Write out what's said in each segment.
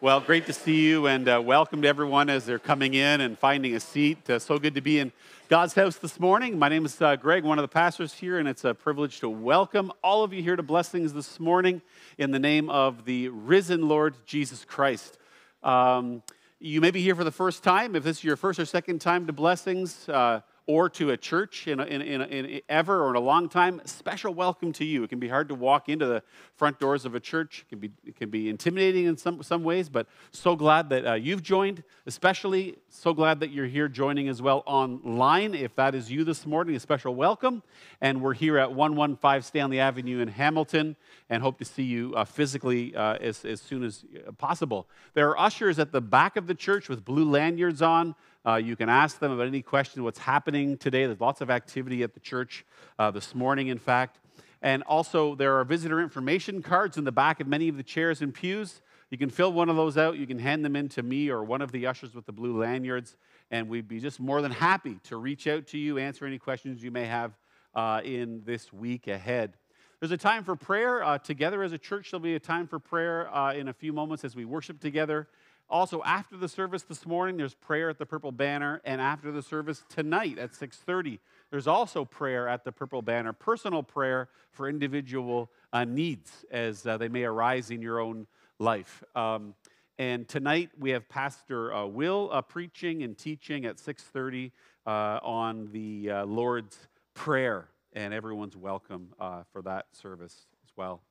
Well, great to see you and uh, welcome to everyone as they're coming in and finding a seat. Uh, so good to be in God's house this morning. My name is uh, Greg, one of the pastors here, and it's a privilege to welcome all of you here to Blessings this morning in the name of the risen Lord Jesus Christ. Um, you may be here for the first time. If this is your first or second time to Blessings, uh, or to a church in, a, in, in, in, ever or in a long time, special welcome to you. It can be hard to walk into the front doors of a church. It can be, it can be intimidating in some, some ways, but so glad that uh, you've joined, especially so glad that you're here joining as well online. If that is you this morning, a special welcome. And we're here at 115 Stanley Avenue in Hamilton and hope to see you uh, physically uh, as, as soon as possible. There are ushers at the back of the church with blue lanyards on. Uh, you can ask them about any question, what's happening today. There's lots of activity at the church uh, this morning, in fact. And also, there are visitor information cards in the back of many of the chairs and pews. You can fill one of those out. You can hand them in to me or one of the ushers with the blue lanyards. And we'd be just more than happy to reach out to you, answer any questions you may have uh, in this week ahead. There's a time for prayer. Uh, together as a church, there'll be a time for prayer uh, in a few moments as we worship together. Also, after the service this morning, there's prayer at the Purple Banner, and after the service tonight at 6:30, there's also prayer at the Purple Banner, personal prayer for individual uh, needs as uh, they may arise in your own life. Um, and tonight we have Pastor uh, Will uh, preaching and teaching at 6:30 uh, on the uh, Lord's Prayer, and everyone's welcome for that service as well.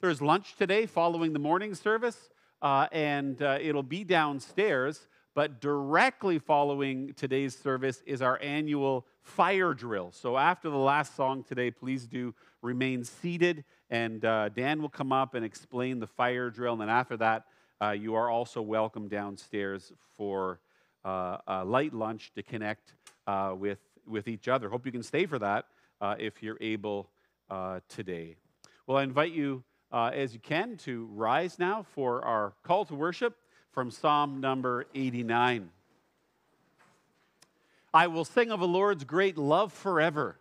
There's lunch today following the morning service uh, and uh, it'll be downstairs. But directly following today's service is our annual fire drill. So after the last song today, please do remain seated, and uh, Dan will come up and explain the fire drill. And then after that, uh, you are also welcome downstairs for uh, a light lunch to connect uh, with, with each other. Hope you can stay for that if you're able today. Well, I invite you uh, as you can to rise now for our call to worship from Psalm number 89. I will sing of the Lord's great love forever.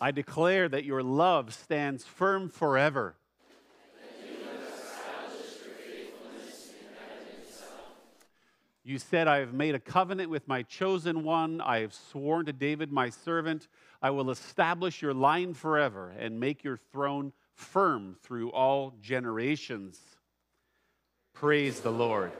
I declare that your love stands firm forever. You said, I have made a covenant with my chosen one. I have sworn to David, my servant. I will establish your line forever and make your throne firm through all generations. Praise the Lord.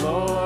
Lord,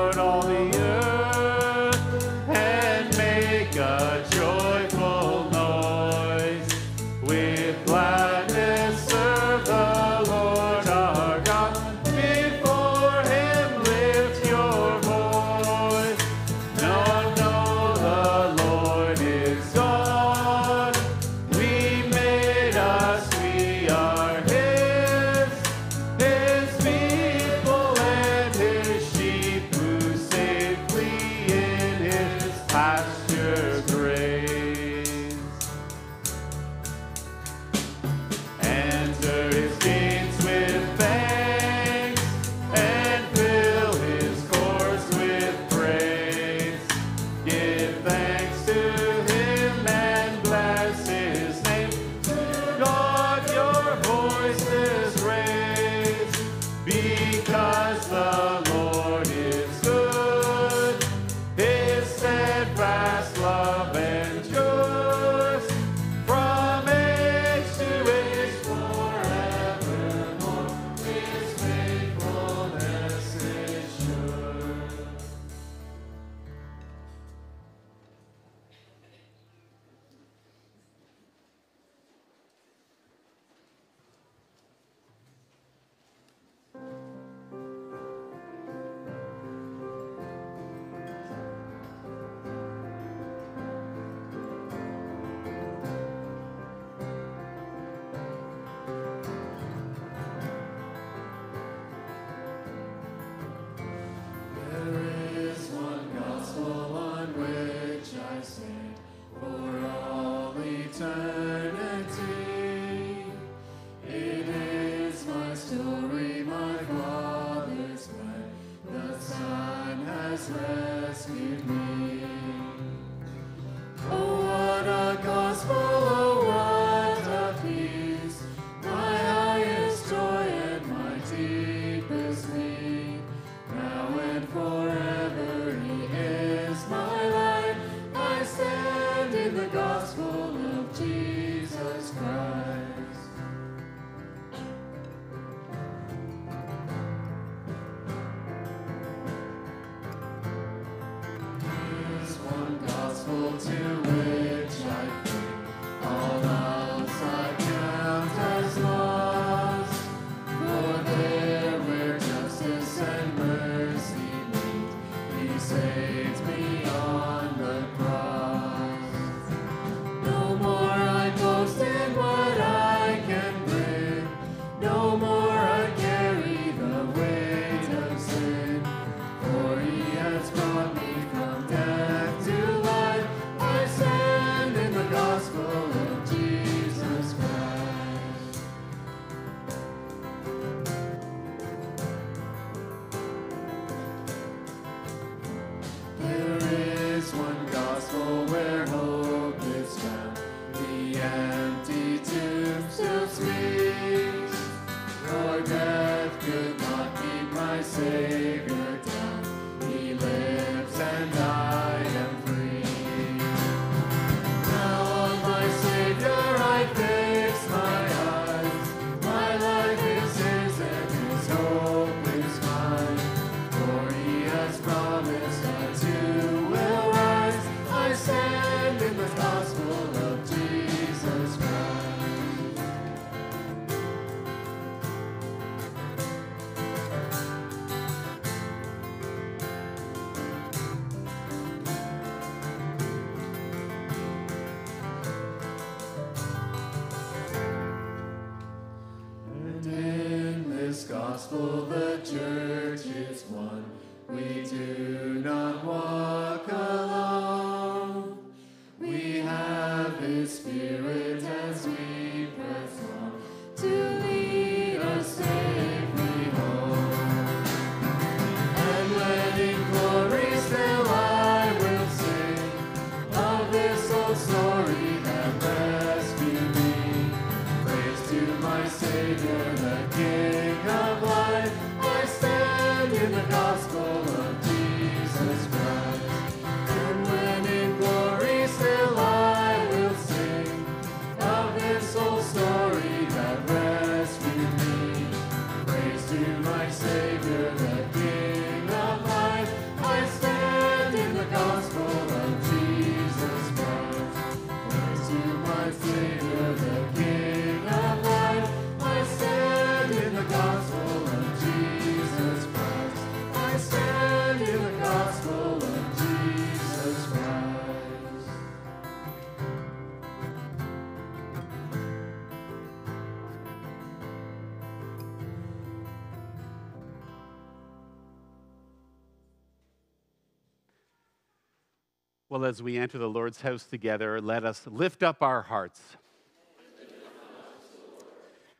as we enter the Lord's house together, let us lift up our hearts.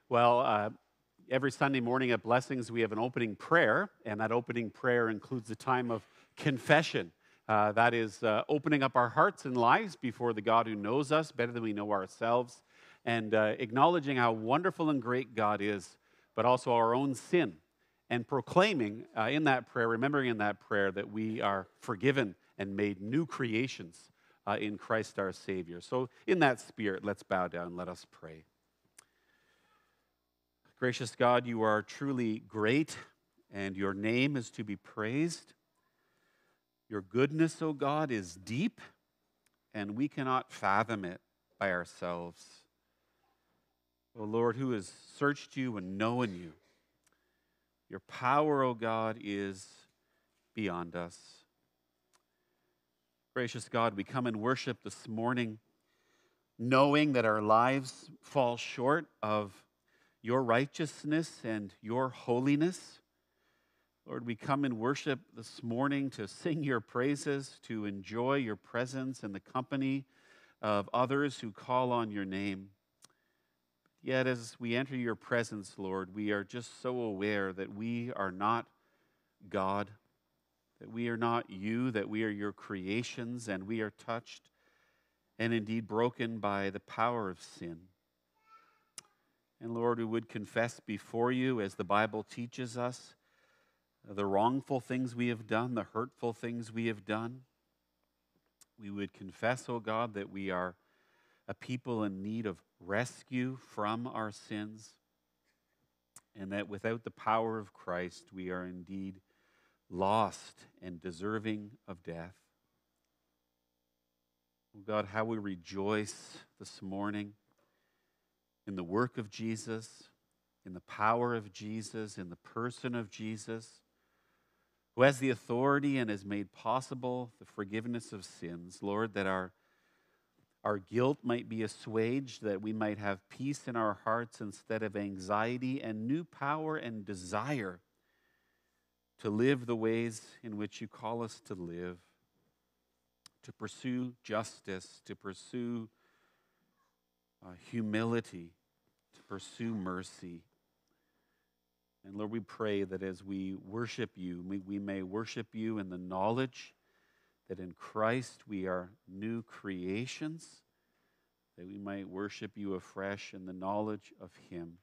Well, uh, every Sunday morning at Blessings, we have an opening prayer, and that opening prayer includes a time of confession. Uh, that is uh, opening up our hearts and lives before the God who knows us better than we know ourselves, and uh, acknowledging how wonderful and great God is, but also our own sin, and proclaiming uh, in that prayer, remembering in that prayer that we are forgiven and made new creations uh, in Christ our Savior. So, in that spirit, let's bow down let us pray. Gracious God, you are truly great, and your name is to be praised. Your goodness, O oh God, is deep, and we cannot fathom it by ourselves. O oh Lord, who has searched you and known you? Your power, O oh God, is beyond us. Gracious God, we come and worship this morning knowing that our lives fall short of your righteousness and your holiness. Lord, we come in worship this morning to sing your praises, to enjoy your presence and the company of others who call on your name. Yet, as we enter your presence, Lord, we are just so aware that we are not God, that we are not you, that we are your creations, and we are touched and indeed broken by the power of sin. And Lord, we would confess before you, as the Bible teaches us, the wrongful things we have done, the hurtful things we have done. We would confess, O oh God, that we are a people in need of rescue from our sins, and that without the power of Christ, we are indeed lost and deserving of death. Oh God, how we rejoice this morning in the work of Jesus, in the power of Jesus, in the person of Jesus who has the authority and has made possible the forgiveness of sins. Lord, that our, our guilt might be assuaged, that we might have peace in our hearts instead of anxiety, and new power and desire to live the ways in which you call us to live, to pursue justice, to pursue uh, humility, to pursue mercy. And Lord, we pray that as we worship you, we, we may worship you in the knowledge that in Christ we are new creations, that we might worship you afresh in the knowledge of Him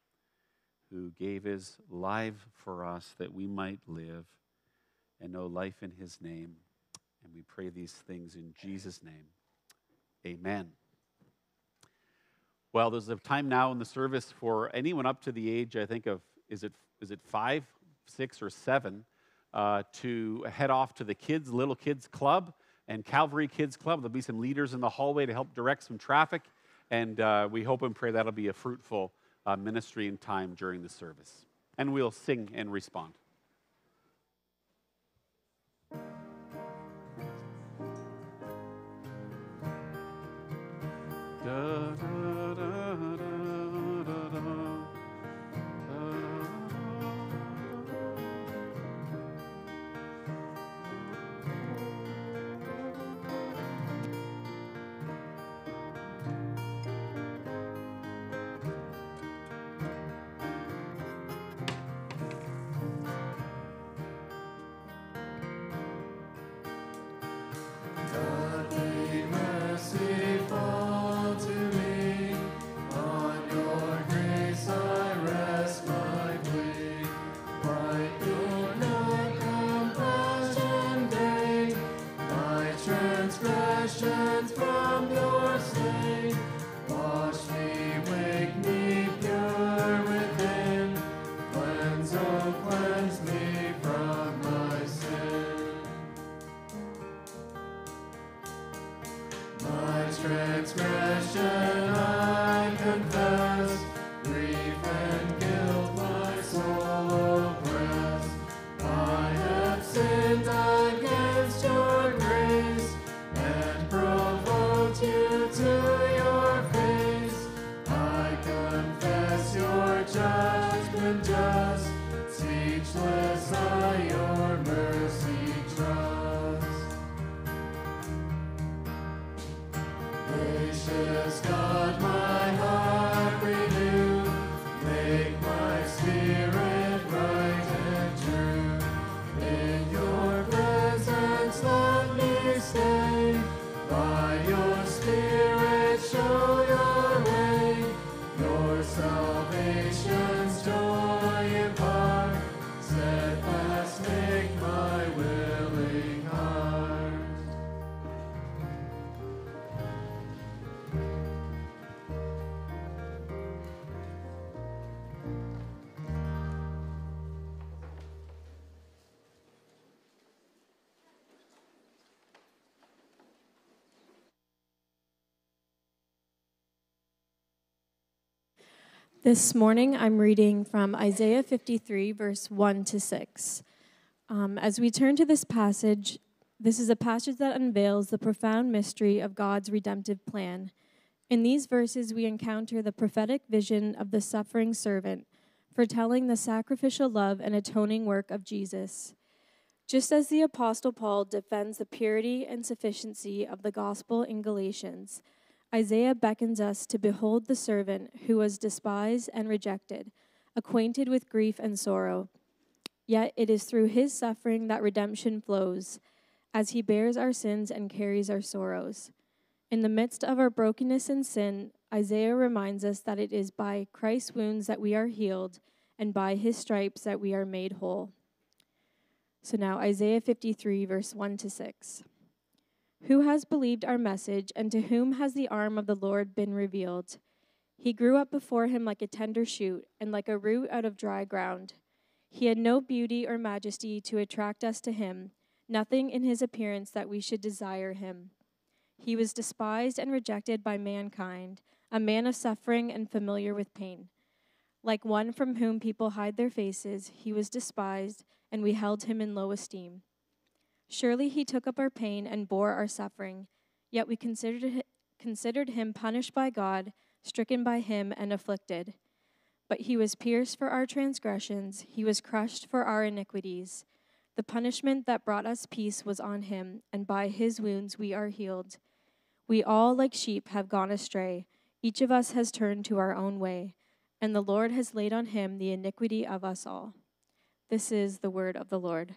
who gave His life for us that we might live and know life in His name. And we pray these things in Jesus' name. Amen. Well, there's a time now in the service for anyone up to the age, I think, of is it is it five, six, or seven, uh, to head off to the kids, little kids club and Calvary Kids Club. There'll be some leaders in the hallway to help direct some traffic, and uh, we hope and pray that'll be a fruitful uh, ministry and time during the service. And we'll sing and respond. This morning I'm reading from Isaiah 53, verse 1 to 6. Um, as we turn to this passage, this is a passage that unveils the profound mystery of God's redemptive plan. In these verses, we encounter the prophetic vision of the suffering servant, foretelling the sacrificial love and atoning work of Jesus. Just as the Apostle Paul defends the purity and sufficiency of the gospel in Galatians, Isaiah beckons us to behold the servant who was despised and rejected, acquainted with grief and sorrow. Yet it is through his suffering that redemption flows, as he bears our sins and carries our sorrows. In the midst of our brokenness and sin, Isaiah reminds us that it is by Christ's wounds that we are healed, and by his stripes that we are made whole. So now, Isaiah 53, verse 1 to 6. Who has believed our message, and to whom has the arm of the Lord been revealed? He grew up before him like a tender shoot, and like a root out of dry ground. He had no beauty or majesty to attract us to him, nothing in his appearance that we should desire him. He was despised and rejected by mankind a man of suffering and familiar with pain. Like one from whom people hide their faces, he was despised, and we held him in low esteem. Surely he took up our pain and bore our suffering, yet we considered, considered him punished by God, stricken by him, and afflicted. But he was pierced for our transgressions, he was crushed for our iniquities. The punishment that brought us peace was on him, and by his wounds we are healed. We all, like sheep, have gone astray. Each of us has turned to our own way, and the Lord has laid on him the iniquity of us all. This is the word of the Lord.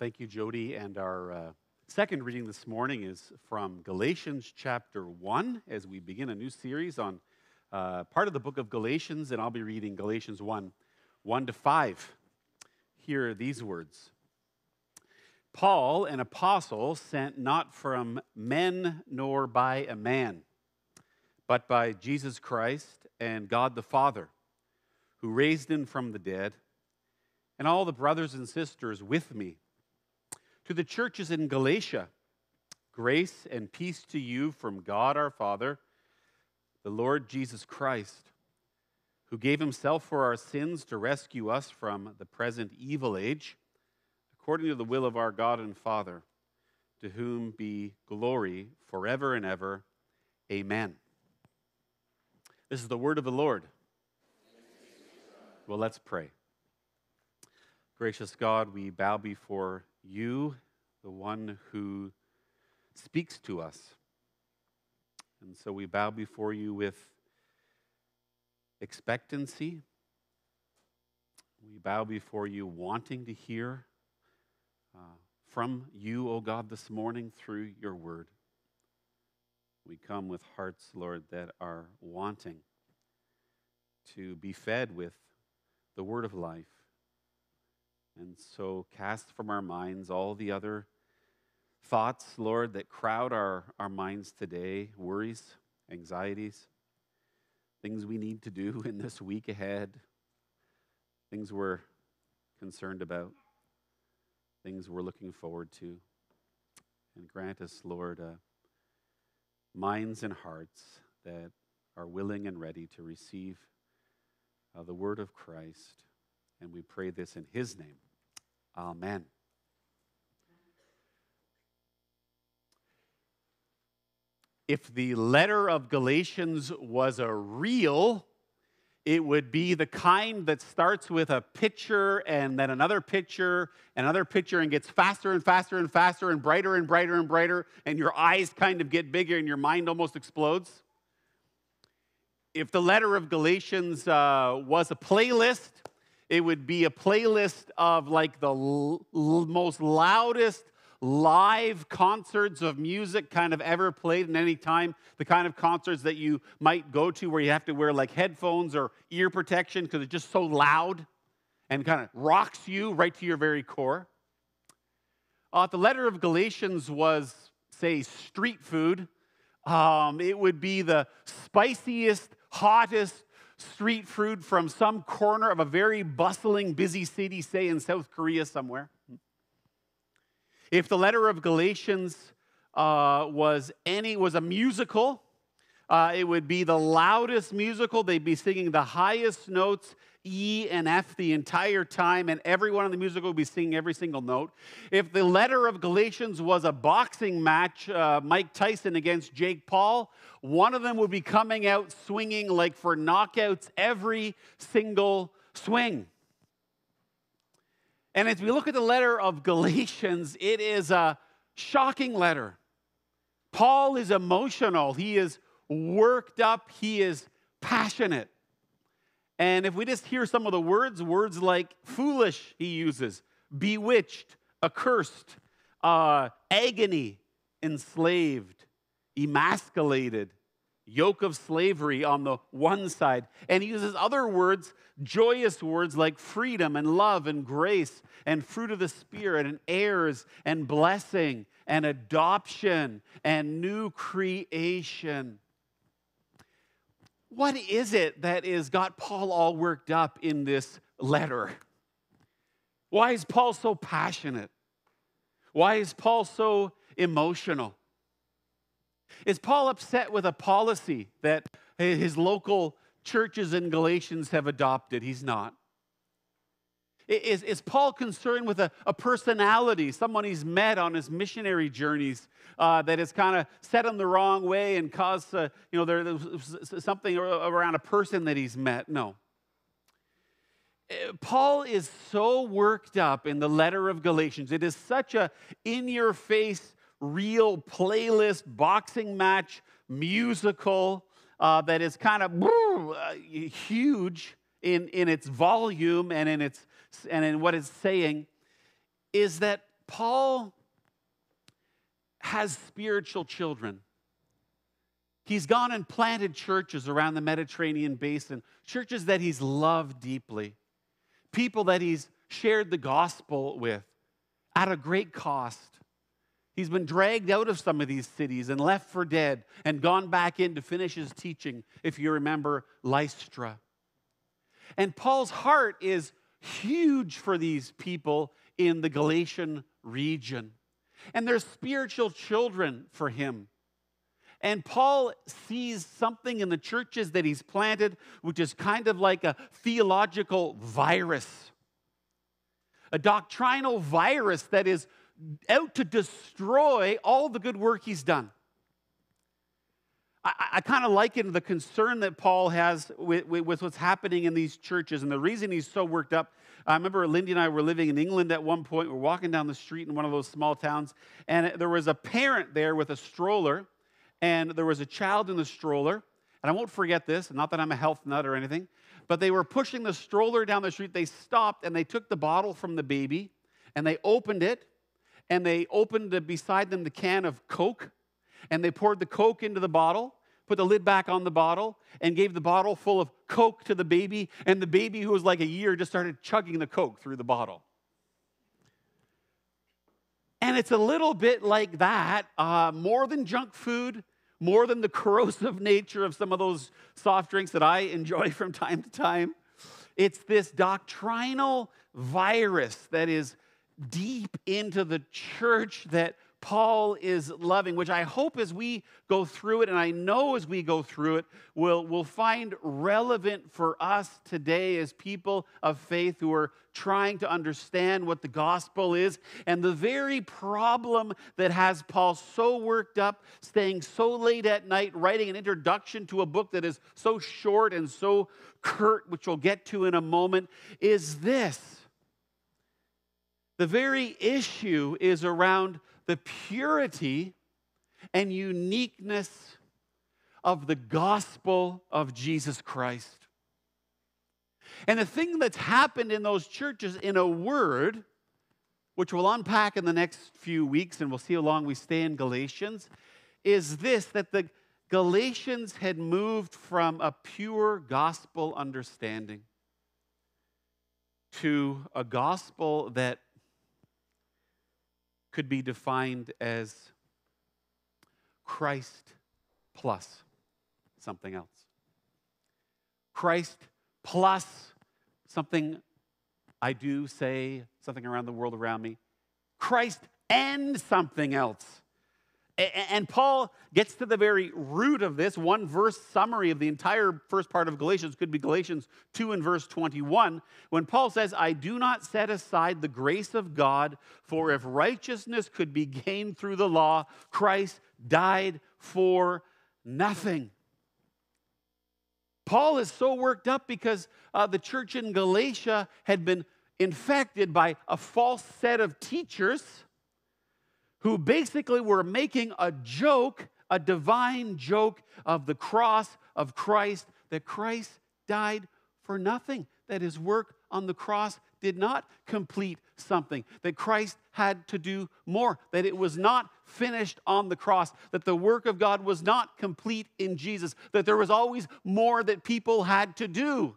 Thank you, Jody, and our. Uh Second reading this morning is from Galatians chapter 1 as we begin a new series on uh, part of the book of Galatians, and I'll be reading Galatians 1 1 to 5. Here are these words Paul, an apostle, sent not from men nor by a man, but by Jesus Christ and God the Father, who raised him from the dead, and all the brothers and sisters with me to the churches in Galatia, grace and peace to you from God our Father, the Lord Jesus Christ, who gave himself for our sins to rescue us from the present evil age, according to the will of our God and Father, to whom be glory forever and ever. Amen. This is the word of the Lord. Well, let's pray. Gracious God, we bow before you, the one who speaks to us. And so we bow before you with expectancy. We bow before you wanting to hear uh, from you, O God, this morning through your word. We come with hearts, Lord, that are wanting to be fed with the word of life. And so cast from our minds all the other thoughts, Lord, that crowd our, our minds today worries, anxieties, things we need to do in this week ahead, things we're concerned about, things we're looking forward to. And grant us, Lord, uh, minds and hearts that are willing and ready to receive uh, the word of Christ. And we pray this in his name. Amen. If the letter of Galatians was a reel, it would be the kind that starts with a picture and then another picture, another picture, and gets faster and faster and faster and brighter and brighter and brighter, and your eyes kind of get bigger and your mind almost explodes. If the letter of Galatians uh, was a playlist, it would be a playlist of like the l- l- most loudest live concerts of music kind of ever played in any time. The kind of concerts that you might go to where you have to wear like headphones or ear protection because it's just so loud and kind of rocks you right to your very core. Uh, the letter of Galatians was, say, street food. Um, it would be the spiciest, hottest, street food from some corner of a very bustling, busy city, say in South Korea somewhere. If the letter of Galatians uh, was any was a musical, Uh, it would be the loudest musical. They'd be singing the highest notes, E and F, the entire time, and everyone in the musical would be singing every single note. If the letter of Galatians was a boxing match, uh, Mike Tyson against Jake Paul, one of them would be coming out swinging like for knockouts every single swing. And as we look at the letter of Galatians, it is a shocking letter. Paul is emotional, he is worked up, he is passionate. And if we just hear some of the words, words like foolish, he uses, bewitched, accursed, uh, agony, enslaved, emasculated, yoke of slavery on the one side. And he uses other words, joyous words like freedom and love and grace and fruit of the Spirit and heirs and blessing and adoption and new creation. What is it that is got Paul all worked up in this letter? Why is Paul so passionate? Why is Paul so emotional? Is Paul upset with a policy that his local churches in Galatians have adopted? He's not. Is, is Paul concerned with a, a personality, someone he's met on his missionary journeys uh, that has kind of set him the wrong way and caused, uh, you know, there's something around a person that he's met? No. Uh, Paul is so worked up in the letter of Galatians. It is such a in your face reel playlist, boxing match, musical uh, that is kind of uh, huge in, in its volume and in, its, and in what it's saying, is that Paul has spiritual children. He's gone and planted churches around the Mediterranean basin, churches that he's loved deeply, people that he's shared the gospel with at a great cost. He's been dragged out of some of these cities and left for dead and gone back in to finish his teaching, if you remember Lystra. And Paul's heart is huge for these people in the Galatian region. And they're spiritual children for him. And Paul sees something in the churches that he's planted, which is kind of like a theological virus, a doctrinal virus that is out to destroy all the good work he's done. I, I kind of liken the concern that Paul has with, with, with, what's happening in these churches. And the reason he's so worked up, I remember Lindy and I were living in England at one point. We're walking down the street in one of those small towns, and there was a parent there with a stroller, and there was a child in the stroller. And I won't forget this, not that I'm a health nut or anything, but they were pushing the stroller down the street. They stopped and they took the bottle from the baby and they opened it and they opened beside them the can of Coke, and they poured the Coke into the bottle, put the lid back on the bottle, and gave the bottle full of Coke to the baby, and the baby, who was like a year, just started chugging the Coke through the bottle. And it's a little bit like that, uh, more than junk food, more than the corrosive nature of some of those soft drinks that I enjoy from time to time. It's this doctrinal virus that is deep into the church that Paul is loving, which I hope as we go through it, and I know as we go through it, we'll, we'll find relevant for us today as people of faith who are trying to understand what the gospel is. And the very problem that has Paul so worked up, staying so late at night, writing an introduction to a book that is so short and so curt, which we'll get to in a moment, is this the very issue is around the purity and uniqueness of the gospel of Jesus Christ. And the thing that's happened in those churches, in a word, which we'll unpack in the next few weeks and we'll see how long we stay in Galatians, is this that the Galatians had moved from a pure gospel understanding to a gospel that could be defined as Christ plus something else. Christ plus something I do say, something around the world around me. Christ and something else. And Paul gets to the very root of this. One verse summary of the entire first part of Galatians could be Galatians 2 and verse 21, when Paul says, I do not set aside the grace of God, for if righteousness could be gained through the law, Christ died for nothing. Paul is so worked up because uh, the church in Galatia had been infected by a false set of teachers who basically were making a joke, a divine joke of the cross of Christ, that Christ died for nothing, that his work on the cross did not complete something, that Christ had to do more, that it was not finished on the cross, that the work of God was not complete in Jesus, that there was always more that people had to do.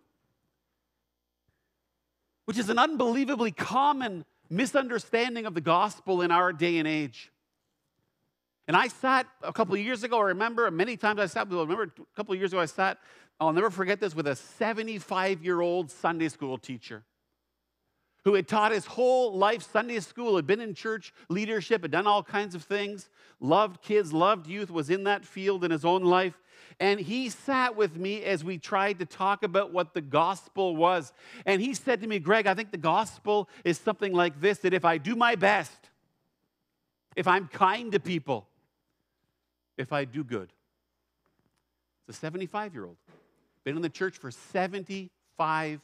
Which is an unbelievably common misunderstanding of the gospel in our day and age. And I sat a couple of years ago, I remember many times I sat, I remember a couple of years ago I sat, I'll never forget this, with a 75 year old Sunday school teacher who had taught his whole life Sunday school, had been in church leadership, had done all kinds of things, loved kids, loved youth, was in that field in his own life. And he sat with me as we tried to talk about what the gospel was. And he said to me, Greg, I think the gospel is something like this that if I do my best, if I'm kind to people, if I do good. It's a 75 year old, been in the church for 75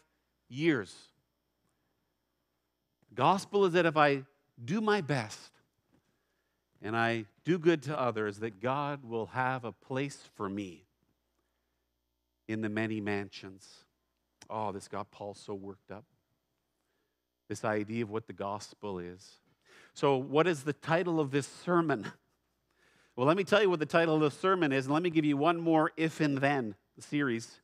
years. Gospel is that if I do my best and I do good to others, that God will have a place for me in the many mansions. Oh, this got Paul so worked up. This idea of what the gospel is. So, what is the title of this sermon? Well, let me tell you what the title of the sermon is, and let me give you one more if and then series.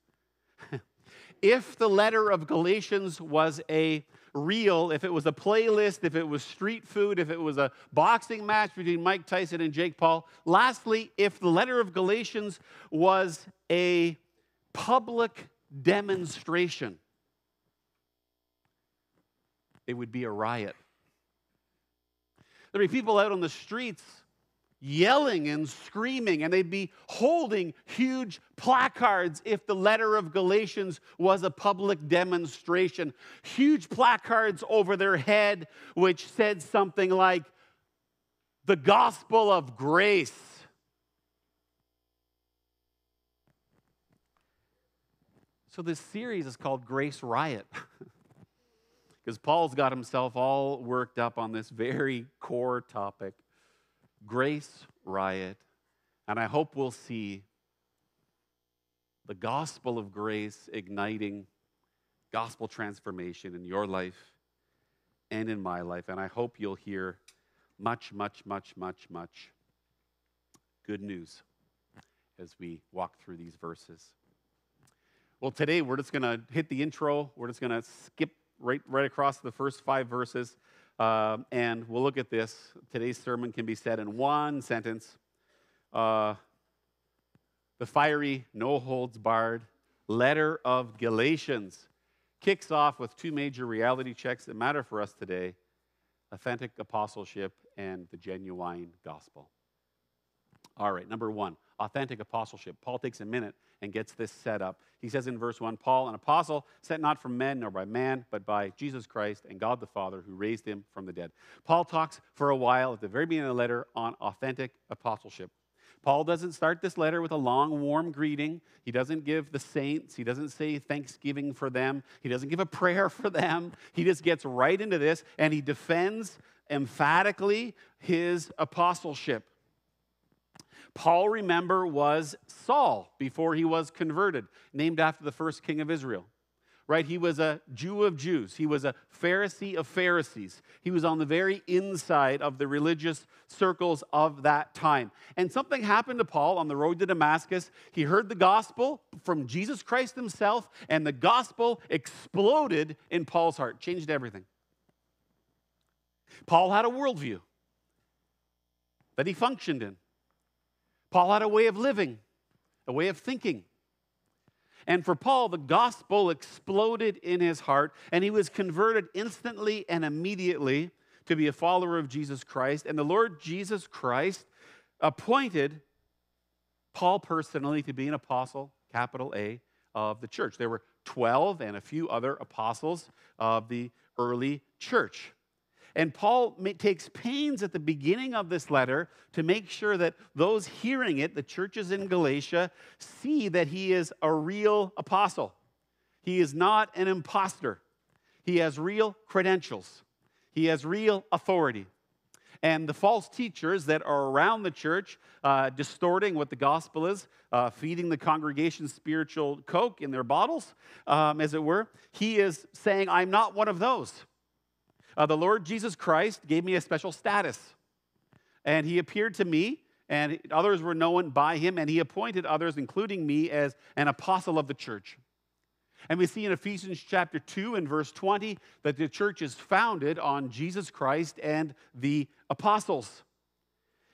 if the letter of Galatians was a reel, if it was a playlist, if it was street food, if it was a boxing match between Mike Tyson and Jake Paul. Lastly, if the letter of Galatians was a public demonstration, it would be a riot. There'd be people out on the streets yelling and screaming, and they'd be holding huge placards if the letter of Galatians was a public demonstration. Huge placards over their head, which said something like, The gospel of grace. So, this series is called Grace Riot. Because Paul's got himself all worked up on this very core topic grace riot. And I hope we'll see the gospel of grace igniting gospel transformation in your life and in my life. And I hope you'll hear much, much, much, much, much good news as we walk through these verses. Well, today we're just going to hit the intro. We're just going to skip right, right across the first five verses. Uh, and we'll look at this. Today's sermon can be said in one sentence. Uh, the fiery, no holds barred letter of Galatians kicks off with two major reality checks that matter for us today authentic apostleship and the genuine gospel. All right, number one, authentic apostleship. Paul takes a minute and gets this set up. He says in verse 1 Paul, an apostle, sent not from men nor by man, but by Jesus Christ and God the Father who raised him from the dead. Paul talks for a while at the very beginning of the letter on authentic apostleship. Paul doesn't start this letter with a long, warm greeting. He doesn't give the saints, he doesn't say thanksgiving for them, he doesn't give a prayer for them. He just gets right into this and he defends emphatically his apostleship. Paul, remember, was Saul before he was converted, named after the first king of Israel. Right? He was a Jew of Jews. He was a Pharisee of Pharisees. He was on the very inside of the religious circles of that time. And something happened to Paul on the road to Damascus. He heard the gospel from Jesus Christ himself, and the gospel exploded in Paul's heart, changed everything. Paul had a worldview that he functioned in. Paul had a way of living, a way of thinking. And for Paul, the gospel exploded in his heart, and he was converted instantly and immediately to be a follower of Jesus Christ. And the Lord Jesus Christ appointed Paul personally to be an apostle, capital A, of the church. There were 12 and a few other apostles of the early church. And Paul takes pains at the beginning of this letter to make sure that those hearing it, the churches in Galatia, see that he is a real apostle. He is not an impostor. He has real credentials, he has real authority. And the false teachers that are around the church, uh, distorting what the gospel is, uh, feeding the congregation spiritual coke in their bottles, um, as it were, he is saying, I'm not one of those. Uh, the Lord Jesus Christ gave me a special status. And he appeared to me, and others were known by him, and he appointed others, including me, as an apostle of the church. And we see in Ephesians chapter 2 and verse 20 that the church is founded on Jesus Christ and the apostles.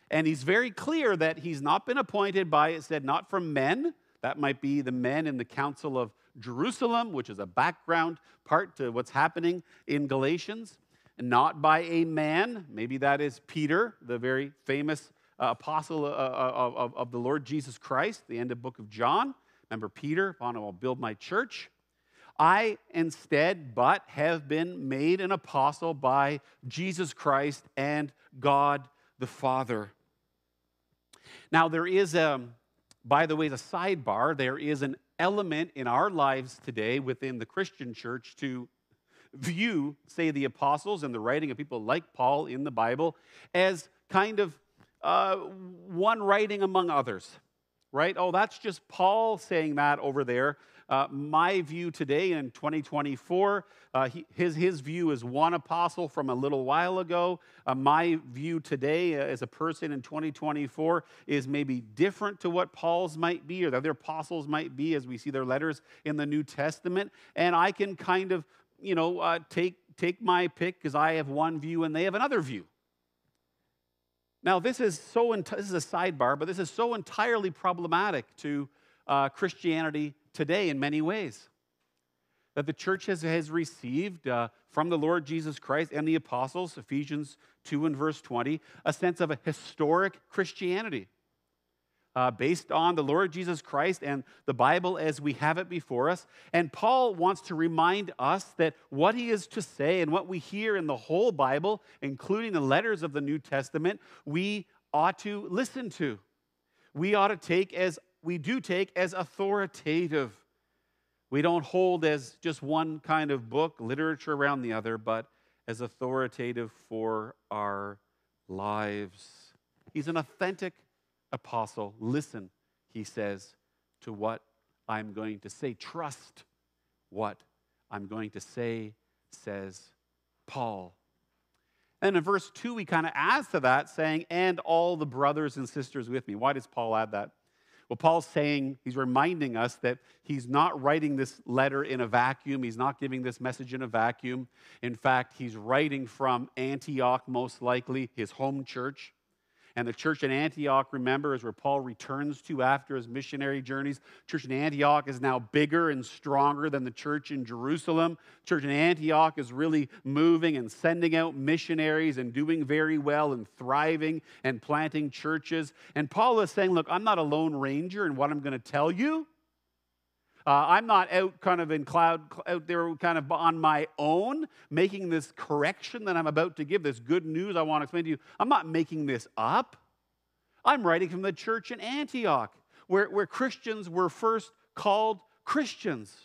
And he's very clear that he's not been appointed by, it said, not from men. That might be the men in the Council of Jerusalem, which is a background part to what's happening in Galatians not by a man. Maybe that is Peter, the very famous uh, apostle uh, uh of, of, the Lord Jesus Christ, the end of book of John. Remember Peter, upon I will build my church. I instead, but have been made an apostle by Jesus Christ and God the Father. Now, there is, a, um, by the way, the sidebar, there is an element in our lives today within the Christian church to view, say, the apostles and the writing of people like Paul in the Bible as kind of uh, one writing among others, right? Oh, that's just Paul saying that over there. Uh, my view today in 2024, uh, he, his, his view is one apostle from a little while ago. Uh, my view today uh, as a person in 2024 is maybe different to what Paul's might be or the other apostles might be as we see their letters in the New Testament. And I can kind of you know, uh, take, take my pick because I have one view and they have another view. Now, this is so, this is a sidebar, but this is so entirely problematic to uh, Christianity today in many ways. That the church has, has received uh, from the Lord Jesus Christ and the apostles, Ephesians 2 and verse 20, a sense of a historic Christianity uh, based on the Lord Jesus Christ and the Bible as we have it before us. And Paul wants to remind us that what he is to say and what we hear in the whole Bible, including the letters of the New Testament, we ought to listen to. We ought to take as we do take as authoritative. We don't hold as just one kind of book, literature around the other, but as authoritative for our lives. He's an authentic apostle, listen, he says, to what I'm going to say. Trust what I'm going to say, says Paul. And in verse 2, he kind of adds to that, saying, and all the brothers and sisters with me. Why does Paul add that? Well, Paul's saying, he's reminding us that he's not writing this letter in a vacuum. He's not giving this message in a vacuum. In fact, he's writing from Antioch, most likely, his home church. And the church in Antioch, remember, is where Paul returns to after his missionary journeys. Church in Antioch is now bigger and stronger than the church in Jerusalem. Church in Antioch is really moving and sending out missionaries and doing very well and thriving and planting churches. And Paul is saying, Look, I'm not a lone ranger in what I'm going to tell you. Uh, I'm not out kind of in cloud, out there kind of on my own making this correction that I'm about to give, this good news I want to explain to you. I'm not making this up. I'm writing from the church in Antioch, where, where Christians were first called Christians,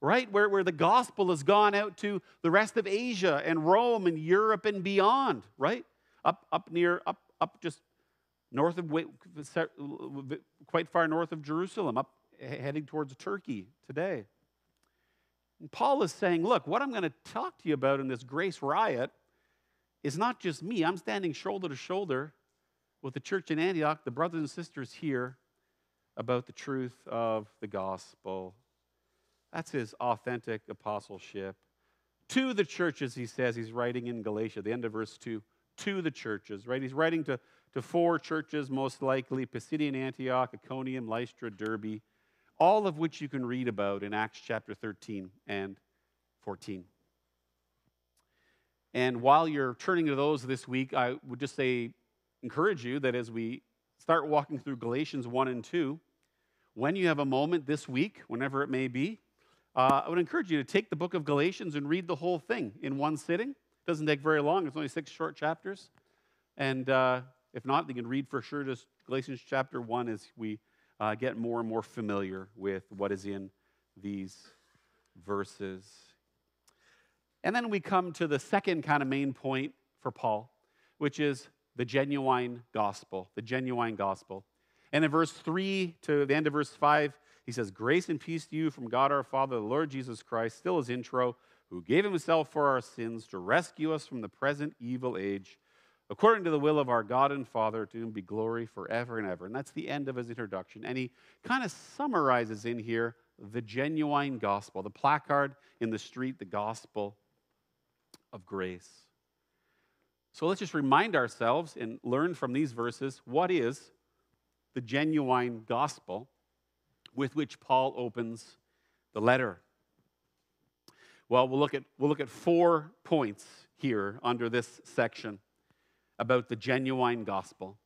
right? Where, where the gospel has gone out to the rest of Asia and Rome and Europe and beyond, right? Up, up near, up, up just north of, quite far north of Jerusalem, up heading towards Turkey today. And Paul is saying, look, what I'm going to talk to you about in this grace riot is not just me. I'm standing shoulder to shoulder with the church in Antioch, the brothers and sisters here, about the truth of the gospel. That's his authentic apostleship. To the churches, he says, he's writing in Galatia, the end of verse 2, to the churches, right? He's writing to, to four churches, most likely Pisidian Antioch, Iconium, Lystra, Derbe all of which you can read about in Acts chapter 13 and 14. And while you're turning to those this week, I would just say encourage you that as we start walking through Galatians 1 and 2, when you have a moment this week, whenever it may be, uh, I would encourage you to take the book of Galatians and read the whole thing in one sitting. It doesn't take very long, it's only six short chapters. And uh, if not, you can read for sure just Galatians chapter 1 as we uh, get more and more familiar with what is in these verses. And then we come to the second kind of main point for Paul, which is the genuine gospel. The genuine gospel. And in verse 3 to the end of verse 5, he says, Grace and peace to you from God our Father, the Lord Jesus Christ, still his intro, who gave himself for our sins to rescue us from the present evil age, according to the will of our God and Father, to whom be glory forever and ever. And that's the end of his introduction. And he kind of summarizes in here the genuine gospel, the placard in the street, the gospel of grace. So let's just remind ourselves and learn from these verses what is the genuine gospel with which Paul opens the letter. Well, we'll look at, we'll look at four points here under this section about the genuine gospel.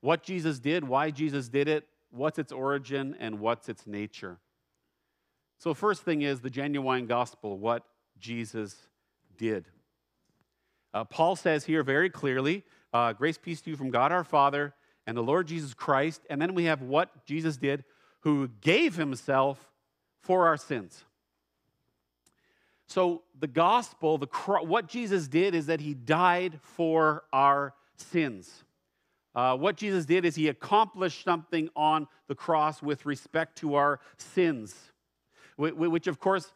What Jesus did, why Jesus did it, what's its origin, and what's its nature. So, first thing is the genuine gospel, what Jesus did. Uh, Paul says here very clearly uh, grace, peace to you from God our Father and the Lord Jesus Christ. And then we have what Jesus did, who gave himself for our sins. So, the gospel, the, what Jesus did is that he died for our sins. Uh, what Jesus did is he accomplished something on the cross with respect to our sins, which, of course,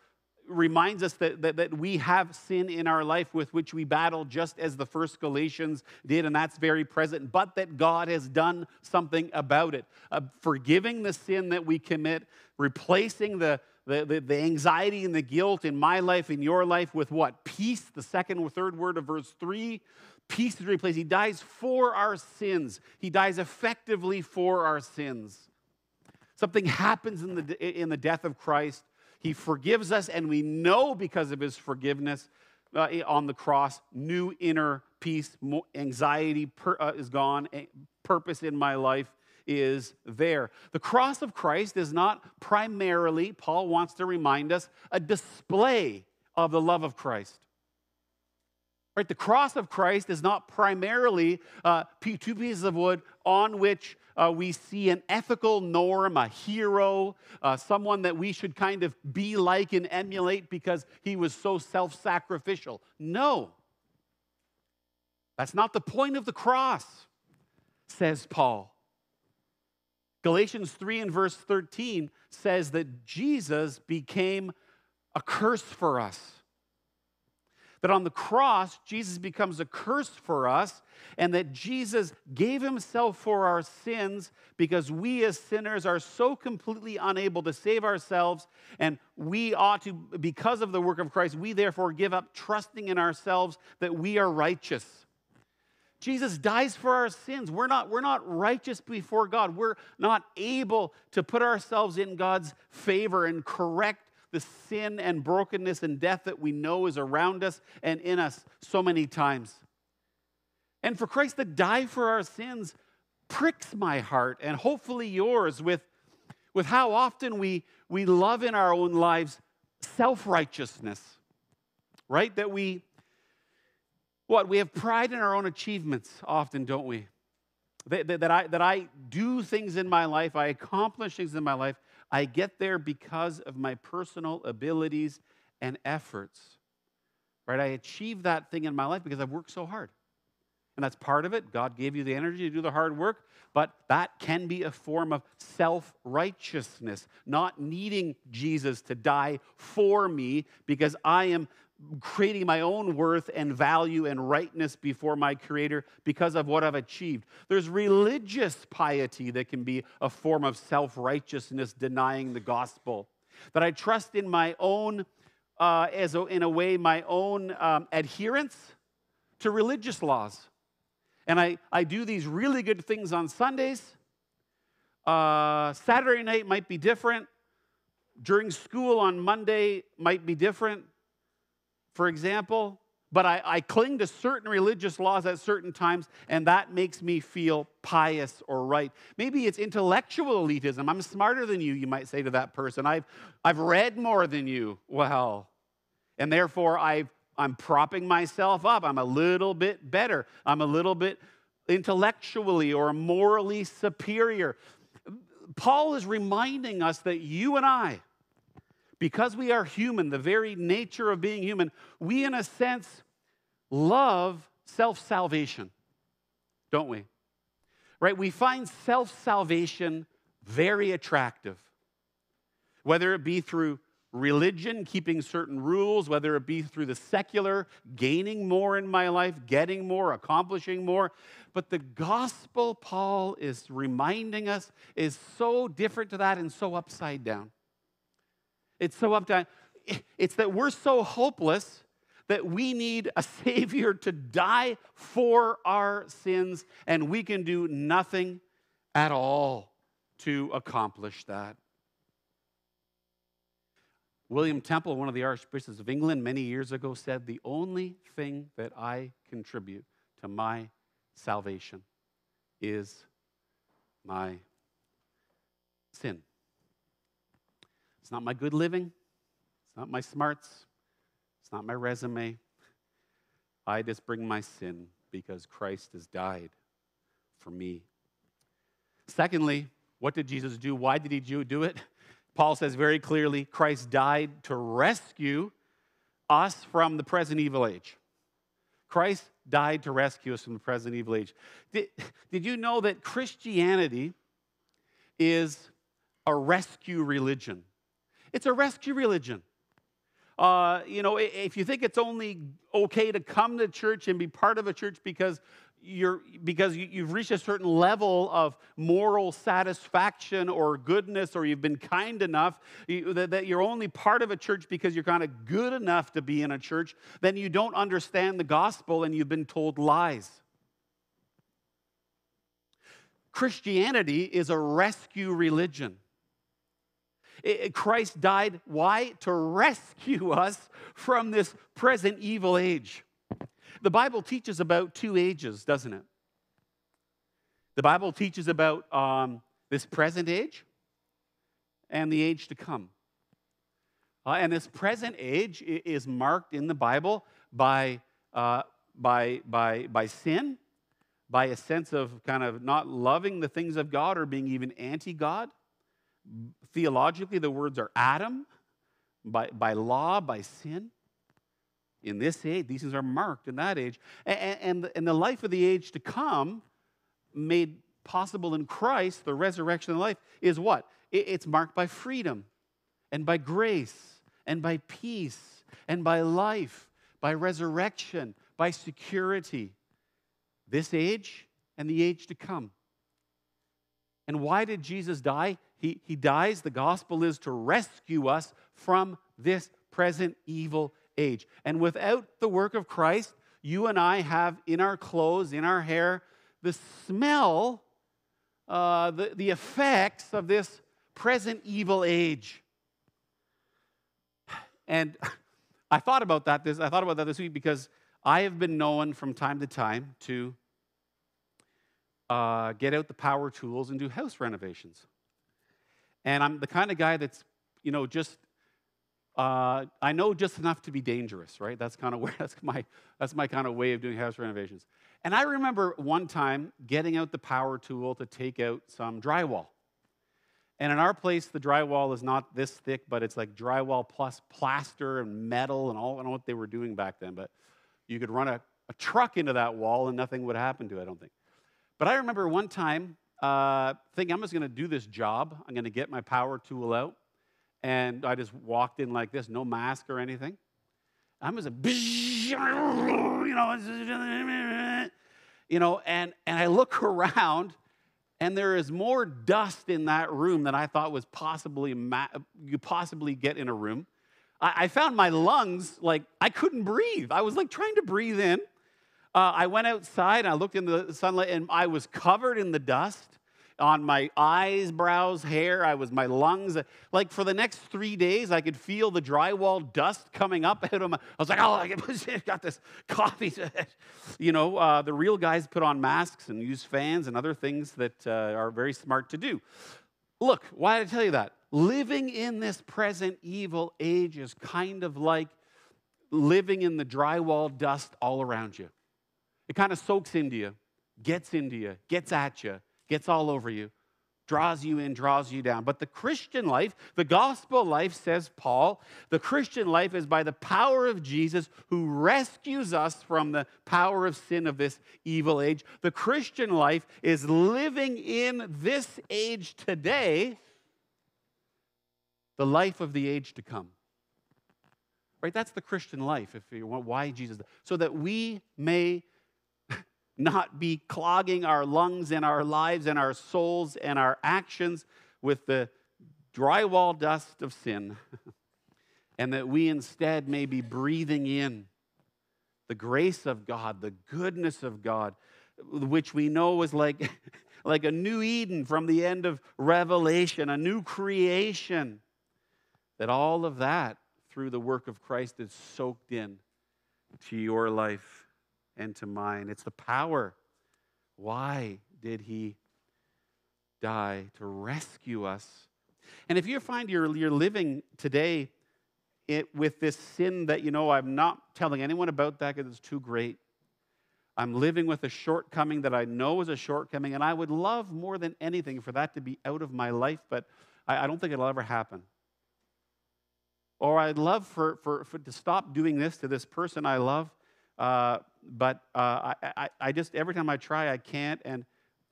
reminds us that, that, that, we have sin in our life with which we battle, just as the first Galatians did, and that's very present, but that God has done something about it, uh, forgiving the sin that we commit, replacing the, the, the, the, anxiety and the guilt in my life, in your life, with what? Peace, the second or third word of verse 3. Peace is replaced. He dies for our sins, He dies effectively for our sins. Something happens in the, in the death of Christ. He forgives us, and we know because of His forgiveness uh, on the cross, new inner peace, anxiety per, uh, is gone, purpose in my life is there. The cross of Christ is not primarily, Paul wants to remind us, a display of the love of Christ. Right? The cross of Christ is not primarily uh, two pieces of wood on which uh, we see an ethical norm, a hero, uh, someone that we should kind of be like and emulate because he was so self sacrificial. No. That's not the point of the cross, says Paul. Galatians 3 and verse 13 says that Jesus became a curse for us. That on the cross, Jesus becomes a curse for us, and that Jesus gave himself for our sins because we as sinners are so completely unable to save ourselves, and we ought to, because of the work of Christ, we therefore give up trusting in ourselves that we are righteous. Jesus dies for our sins. We're not, we're not righteous before God. We're not able to put ourselves in God's favor and correct the sin and brokenness and death that we know is around us and in us so many times. And for Christ to die for our sins pricks my heart and hopefully yours with, with how often we, we love in our own lives self righteousness, right? That we what? We have pride in our own achievements often, don't we? That, that, that, I, that I do things in my life, I accomplish things in my life, I get there because of my personal abilities and efforts. Right? I achieve that thing in my life because I've worked so hard. And that's part of it. God gave you the energy to do the hard work, but that can be a form of self righteousness, not needing Jesus to die for me because I am creating my own worth and value and rightness before my Creator because of what I've achieved. There's religious piety that can be a form of self righteousness, denying the gospel. That I trust in my own, uh, as a, in a way, my own um, adherence to religious laws. And I, I do these really good things on Sundays. Uh, Saturday night might be different. During school on Monday might be different for example, but I, I cling to certain religious laws at certain times, and that makes me feel pious or right. Maybe it's intellectual elitism. I'm smarter than you, you might say to that person. I've, I've read more than you. Well, and therefore I've, I'm propping myself up. I'm a little bit better. I'm a little bit intellectually or morally superior. Paul is reminding us that you and I, because we are human, the very nature of being human, we, in a sense, love self salvation, don't we? Right? We find self salvation very attractive, whether it be through religion, keeping certain rules, whether it be through the secular, gaining more in my life, getting more, accomplishing more. But the gospel, Paul is reminding us, is so different to that and so upside down. It's so up down. It's that we're so hopeless that we need a Savior to die for our sins, and we can do nothing at all to accomplish that. William Temple, one of the archbishops of England, many years ago said, The only thing that I contribute to my salvation is my sin. It's not my good living. It's not my smarts. It's not my resume. I just bring my sin because Christ has died for me. Secondly, what did Jesus do? Why did he do it? Paul says very clearly Christ died to rescue us from the present evil age. Christ died to rescue us from the present evil age. Did, did you know that Christianity is a rescue religion? It's a rescue religion. Uh, you know, if you think it's only okay to come to church and be part of a church because you're because you've reached a certain level of moral satisfaction or goodness or you've been kind enough that you're only part of a church because you're kind of good enough to be in a church then you don't understand the gospel and you've been told lies christianity is a rescue religion Christ died. Why? To rescue us from this present evil age. The Bible teaches about two ages, doesn't it? The Bible teaches about um, this present age and the age to come. Uh, and this present age is marked in the Bible by, uh, by, by, by sin, by a sense of kind of not loving the things of God or being even anti God. Theologically, the words are Adam, by, by law, by sin. In this age, these things are marked in that age. And, and, and the life of the age to come, made possible in Christ, the resurrection of life, is what? It's marked by freedom and by grace and by peace and by life, by resurrection, by security. This age and the age to come. And why did Jesus die? He, he dies, the gospel is to rescue us from this present evil age. And without the work of Christ, you and I have in our clothes, in our hair, the smell, uh, the, the effects of this present evil age. And I thought about that this I thought about that this week because I have been known from time to time to uh, get out the power tools and do house renovations. And I'm the kind of guy that's, you know, just, uh, I know just enough to be dangerous, right? That's kind of where, that's my, that's my kind of way of doing house renovations. And I remember one time getting out the power tool to take out some drywall. And in our place, the drywall is not this thick, but it's like drywall plus plaster and metal and all. I don't know what they were doing back then, but you could run a, a truck into that wall and nothing would happen to it, I don't think. But I remember one time uh, thinking I'm just going to do this job. I'm going to get my power tool out. And I just walked in like this, no mask or anything. I'm just a, you know, you know, and, and I look around and there is more dust in that room than I thought was possibly, ma- you possibly get in a room. I, I found my lungs, like, I couldn't breathe. I was like trying to breathe in. Uh, I went outside, and I looked in the sunlight, and I was covered in the dust. on my eyes, brows, hair. I was my lungs. Like for the next three days, I could feel the drywall dust coming up out of my. I was like, oh, I got this coffee. you know, uh, the real guys put on masks and use fans and other things that uh, are very smart to do. Look, why did I tell you that? Living in this present evil age is kind of like living in the drywall dust all around you. It kind of soaks into you, gets into you, gets at you, gets all over you, draws you in, draws you down. But the Christian life, the gospel life, says Paul, the Christian life is by the power of Jesus who rescues us from the power of sin of this evil age. The Christian life is living in this age today, the life of the age to come. Right? That's the Christian life, if you want, why Jesus, so that we may not be clogging our lungs and our lives and our souls and our actions with the drywall dust of sin, and that we instead may be breathing in the grace of God, the goodness of God, which we know was like, like a new Eden from the end of Revelation, a new creation. That all of that, through the work of Christ, is soaked in to your life and to mine. It's the power. Why did he die? To rescue us. And if you find you're, you're living today it, with this sin that, you know, I'm not telling anyone about that because it's too great. I'm living with a shortcoming that I know is a shortcoming, and I would love more than anything for that to be out of my life, but I, I don't think it'll ever happen. Or I'd love for, for, for to stop doing this to this person I love, uh, but uh, I, I, I, just, every time I try, I can't. And,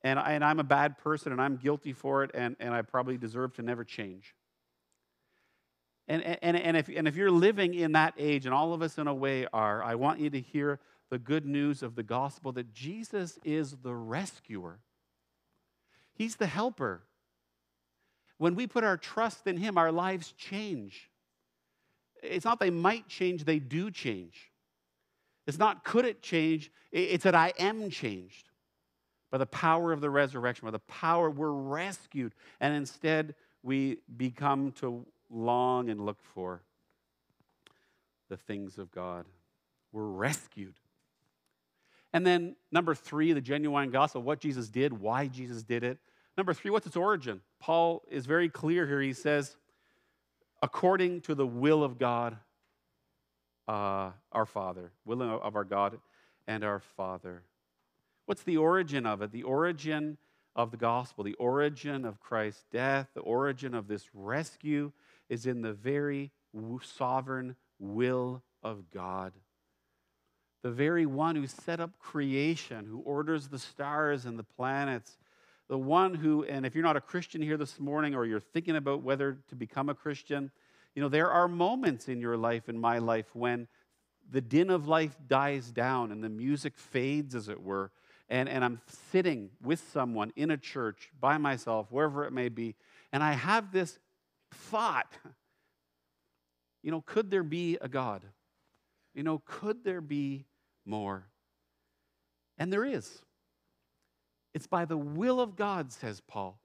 and, I, and I'm a bad person and I'm guilty for it. And, and I probably deserve to never change. And, and, and, if, and if you're living in that age, and all of us in a way are, I want you to hear the good news of the gospel that Jesus is the rescuer, He's the helper. When we put our trust in Him, our lives change. It's not they might change, they do change. It's not could it change, it's that I am changed by the power of the resurrection, by the power we're rescued, and instead we become to long and look for the things of God. We're rescued. And then, number three, the genuine gospel, what Jesus did, why Jesus did it. Number three, what's its origin? Paul is very clear here. He says, according to the will of God uh, our Father, will of our God and our Father. What's the origin of it? The origin of the gospel, the origin of Christ's death, the origin of this rescue is in the very sovereign will of God. The very one who set up creation, who orders the stars and the planets, the one who, and if you're not a Christian here this morning or you're thinking about whether to become a Christian, you know, there are moments in your life, in my life, when the din of life dies down and the music fades, as it were, and, and I'm sitting with someone in a church, by myself, wherever it may be, and I have this thought you know, could there be a God? You know, could there be more? And there is. It's by the will of God, says Paul,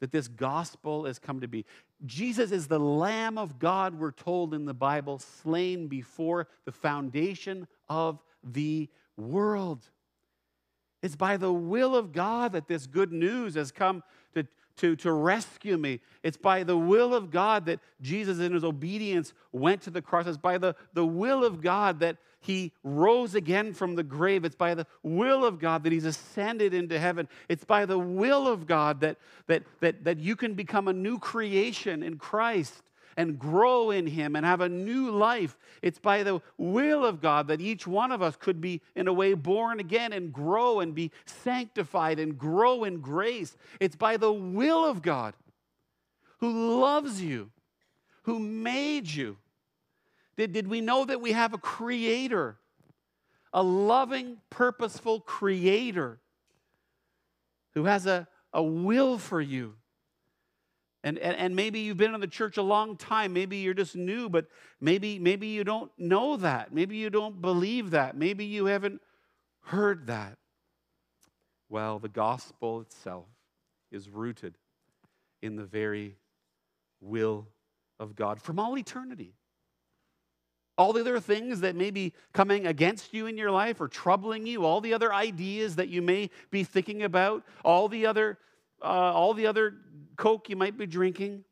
that this gospel has come to be. Jesus is the Lamb of God, we're told in the Bible, slain before the foundation of the world. It's by the will of God that this good news has come to, to, to rescue me. It's by the will of God that Jesus, in his obedience, went to the cross. It's by the, the will of God that he rose again from the grave. It's by the will of God that he's ascended into heaven. It's by the will of God that, that, that, that you can become a new creation in Christ and grow in him and have a new life. It's by the will of God that each one of us could be, in a way, born again and grow and be sanctified and grow in grace. It's by the will of God who loves you, who made you did, did we know that we have a creator, a loving, purposeful creator who has a, a will for you? And, and, and maybe you've been in the church a long time. Maybe you're just new, but maybe, maybe you don't know that. Maybe you don't believe that. Maybe you haven't heard that. Well, the gospel itself is rooted in the very will of God from all eternity. All the other things that may be coming against you in your life or troubling you, all the other ideas that you may be thinking about, all the other, uh, all the other coke you might be drinking,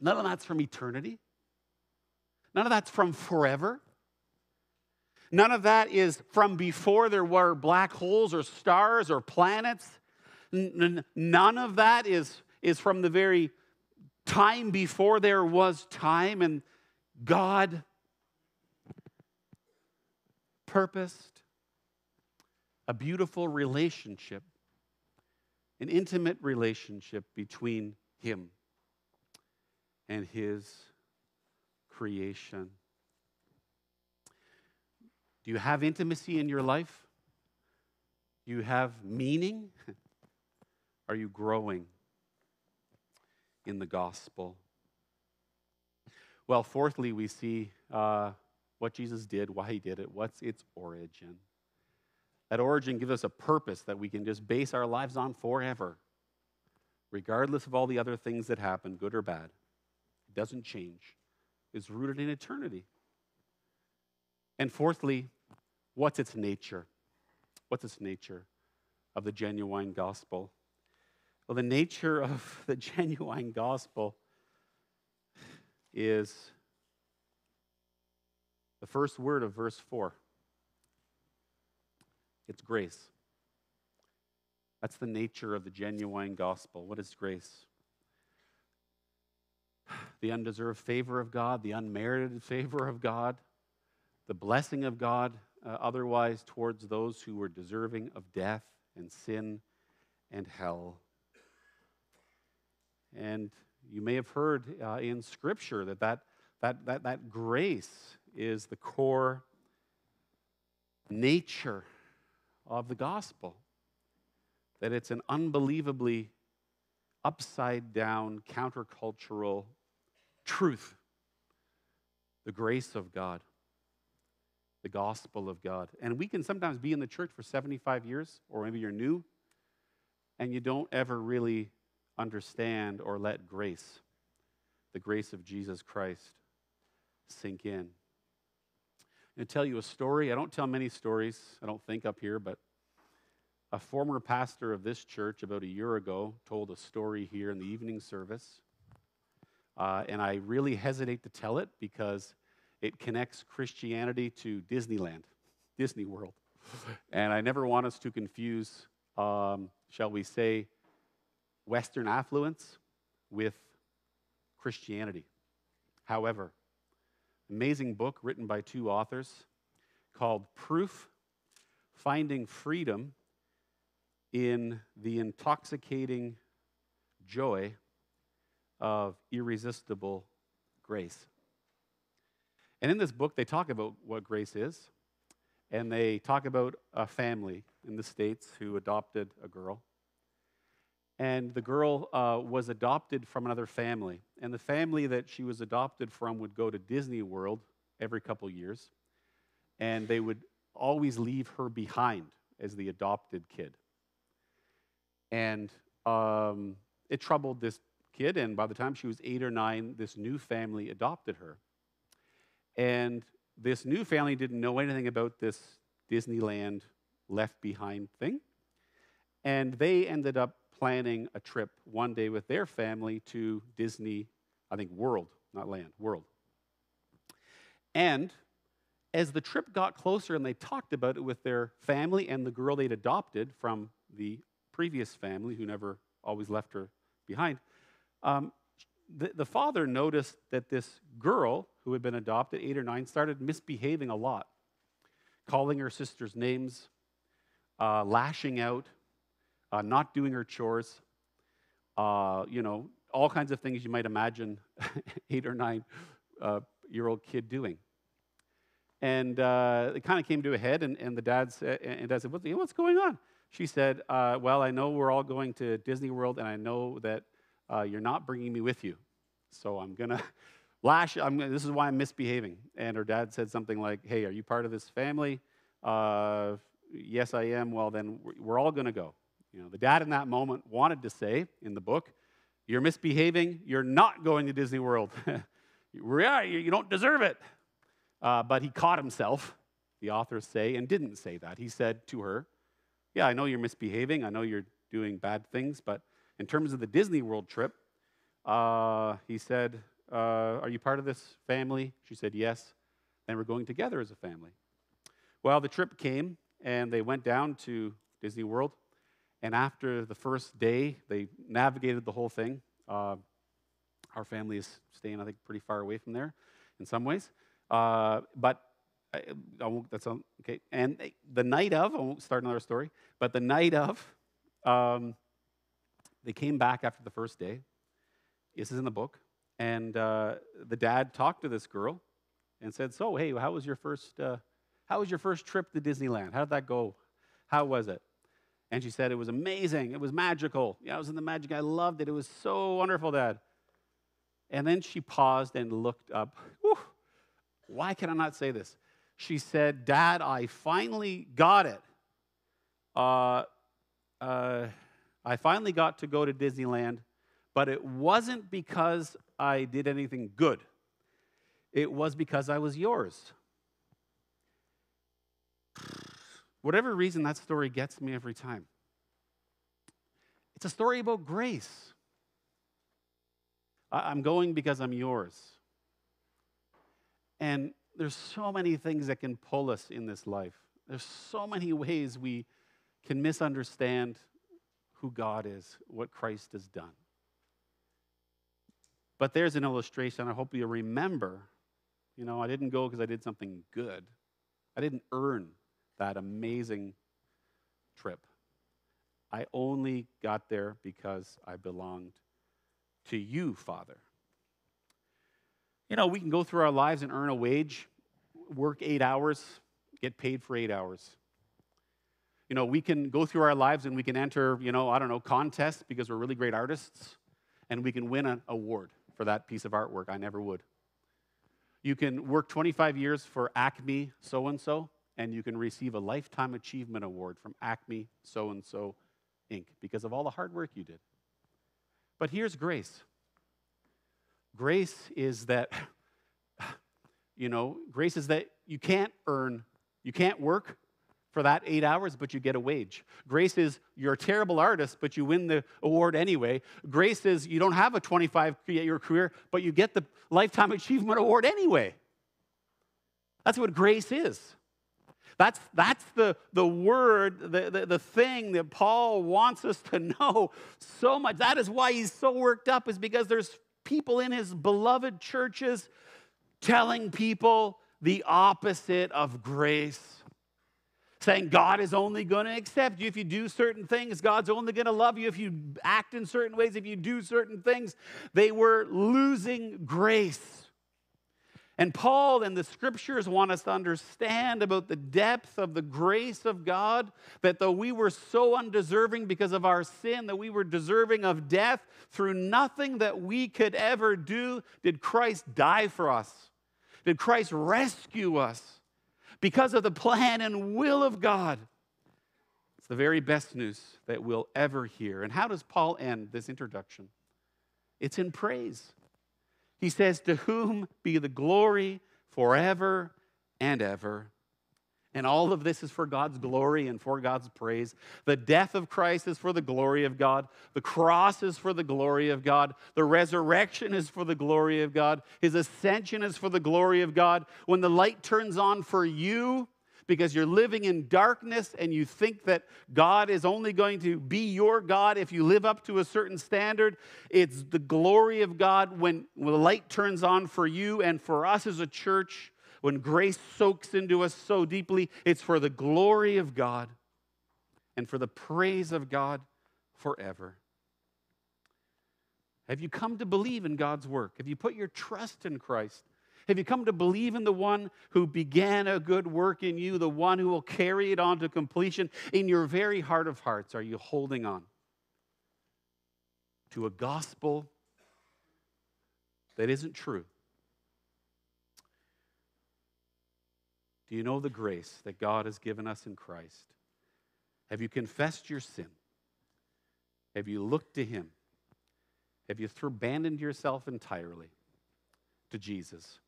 none of that's from eternity. None of that's from forever. None of that is from before there were black holes or stars or planets. None of that is, is from the very time before there was time and God purposed a beautiful relationship, an intimate relationship between Him and His creation. Do you have intimacy in your life? Do you have meaning? Are you growing in the gospel? Well, fourthly, we see uh, what Jesus did, why he did it, what's its origin. That origin gives us a purpose that we can just base our lives on forever, regardless of all the other things that happen, good or bad. It doesn't change, it's rooted in eternity. And fourthly, what's its nature? What's its nature of the genuine gospel? Well, the nature of the genuine gospel is the first word of verse 4 it's grace. That's the nature of the genuine gospel. What is grace? The undeserved favor of God, the unmerited favor of God, the blessing of God uh, otherwise towards those who were deserving of death and sin and hell. And you may have heard uh, in Scripture that that, that, that that grace is the core nature of the gospel. That it's an unbelievably upside down, countercultural truth. The grace of God, the gospel of God. And we can sometimes be in the church for 75 years, or maybe you're new, and you don't ever really understand or let grace, the grace of Jesus Christ, sink in to tell you a story. I don't tell many stories, I don't think, up here, but a former pastor of this church about a year ago told a story here in the evening service. Uh, and I really hesitate to tell it because it connects Christianity to Disneyland, Disney World. And I never want us to confuse, um, shall we say, Western affluence with Christianity. However, amazing book written by two authors called Proof Finding Freedom in the Intoxicating Joy of Irresistible Grace. And in this book, they talk about what grace is, and they talk about a family in the States who adopted a girl and the girl uh, was adopted from another family. And the family that she was adopted from would go to Disney World every couple years, and they would always leave her behind as the adopted kid. And um, it troubled this kid, and by the time she was eight or nine, this new family adopted her. And this new family didn't know anything about this Disneyland left behind thing. And they ended up planning a trip one day with their family to Disney, I think World, not Land, World. And as the trip got closer and they talked about it with their family and the girl they'd adopted from the previous family who never always left her behind, um, the, the father noticed that this girl who had been adopted, eight or nine, started misbehaving a lot, calling her sisters names, uh, lashing out, uh, not doing her chores, uh, you know, all kinds of things you might imagine eight or nine uh, year old kid doing. And uh, it kind of came to a head, and, and the dad said, and dad said, What, what's going on? She said, uh, Well, I know we're all going to Disney World, and I know that uh, you're not bringing me with you. So I'm going to lash, I'm, this is why I'm misbehaving. And her dad said something like, Hey, are you part of this family? yes, I am. Well, then we're all going to go. You know, the dad in that moment wanted to say in the book, You're misbehaving, you're not going to Disney World. you don't deserve it. Uh, but he caught himself, the authors say, and didn't say that. He said to her, Yeah, I know you're misbehaving, I know you're doing bad things, but in terms of the Disney World trip, uh, he said, uh, Are you part of this family? She said, Yes. Then we're going together as a family. Well, the trip came, and they went down to Disney World. And after the first day, they navigated the whole thing. Uh, our family is staying, I think, pretty far away from there in some ways. Uh, but I, I, won't, that's okay. And the night of, I won't start another story, but the night of, um, they came back after the first day. This is in the book. And uh, the dad talked to this girl and said, "So, hey, how was your first? Uh, how was your first trip to Disneyland? How did that go? How was it?" And she said, "It was amazing. It was magical. Yeah, I was in the magic. I loved it. It was so wonderful, Dad." And then she paused and looked up. Whew, why can I not say this? She said, "Dad, I finally got it. Uh, uh, I finally got to go to Disneyland." But it wasn't because I did anything good. It was because I was yours. Whatever reason, that story gets me every time. It's a story about grace. I'm going because I'm yours. And there's so many things that can pull us in this life. There's so many ways we can misunderstand who God is, what Christ has done. But there's an illustration. I hope you remember. You know, I didn't go because I did something good, I didn't earn that amazing trip. I only got there because I belonged to you, Father. You know, we can go through our lives and earn a wage, work eight hours, get paid for eight hours. You know, we can go through our lives and we can enter, you know, I don't know, contests because we're really great artists and we can win an award for that piece of artwork. I never would. You can work 25 years for Acme so and so, and you can receive a Lifetime Achievement Award from Acme so and so Inc. because of all the hard work you did. But here's grace grace is that, you know, grace is that you can't earn, you can't work for that eight hours, but you get a wage. Grace is you're a terrible artist, but you win the award anyway. Grace is you don't have a 25 year career, but you get the Lifetime Achievement Award anyway. That's what grace is. That's, that's the, the word, the, the, the thing that Paul wants us to know so much. That is why he's so worked up, is because there's people in his beloved churches telling people the opposite of grace saying God is only going to accept you if you do certain things. God's only going to love you if you act in certain ways, if you do certain things. They were losing grace. And Paul and the scriptures want us to understand about the depth of the grace of God, that though we were so undeserving because of our sin, that we were deserving of death, through nothing that we could ever do, did Christ die for us. Did Christ rescue us because of the plan and will of God. It's the very best news that we'll ever hear. And how does Paul end this introduction? It's in praise. He says, To whom be the glory forever and ever. And all of this is for God's glory and for God's praise. The death of Christ is for the glory of God. The cross is for the glory of God. The resurrection is for the glory of God. His ascension is for the glory of God. When the light turns on for you, because you're living in darkness and you think that God is only going to be your God if you live up to a certain standard. It's the glory of God when, the light turns on for you and for us as a church when grace soaks into us so deeply, it's for the glory of God and for the praise of God forever. Have you come to believe in God's work? Have you put your trust in Christ? Have you come to believe in the one who began a good work in you, the one who will carry it on to completion? In your very heart of hearts, are you holding on to a gospel that isn't true? Do you know the grace that God has given us in Christ? Have you confessed your sin? Have you looked to Him? Have you abandoned yourself entirely to Jesus?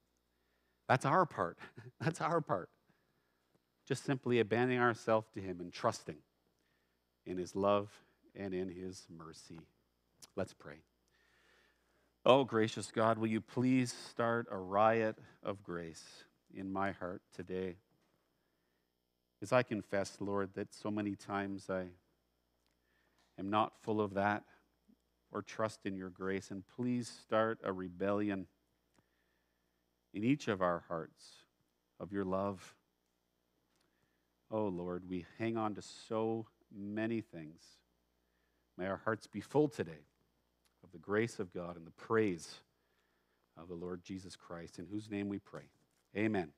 That's our part. That's our part. Just simply abandoning ourselves to Him and trusting in His love and in His mercy. Let's pray. Oh, gracious God, will you please start a riot of grace in my heart today? As I confess, Lord, that so many times I am not full of that or trust in your grace. And please start a rebellion in each of our hearts of your love. Oh, Lord, we hang on to so many things. May our hearts be full today of the grace of God and the praise of the Lord Jesus Christ, in whose name we pray. Amen.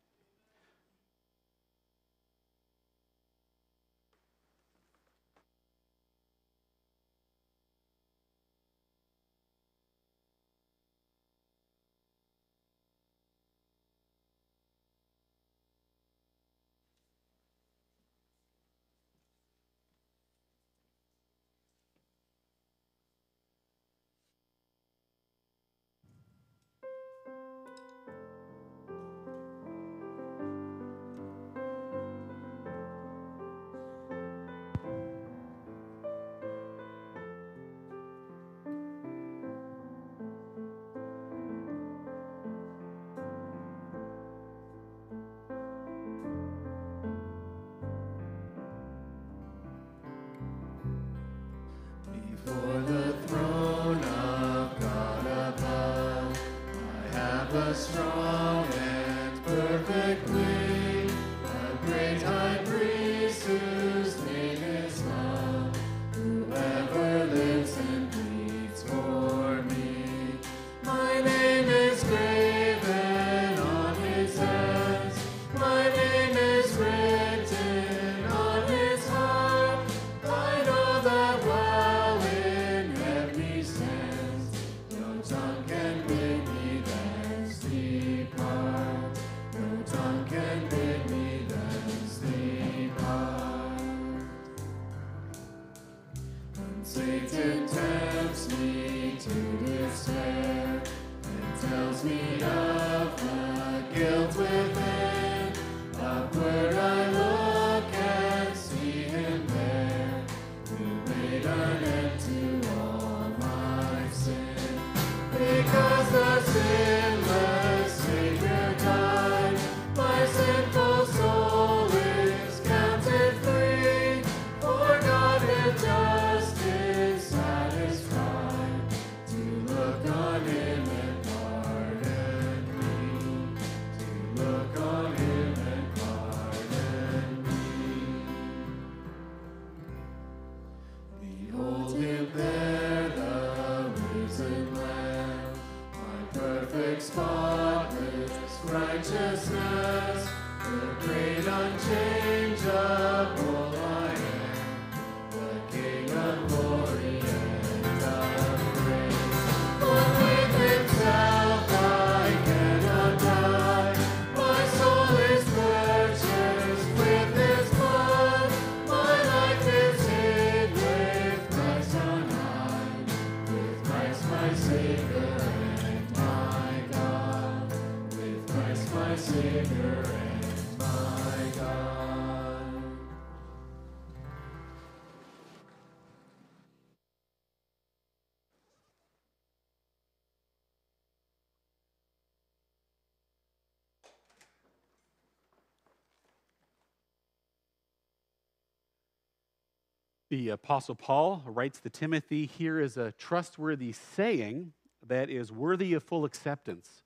The Apostle Paul writes to Timothy here is a trustworthy saying that is worthy of full acceptance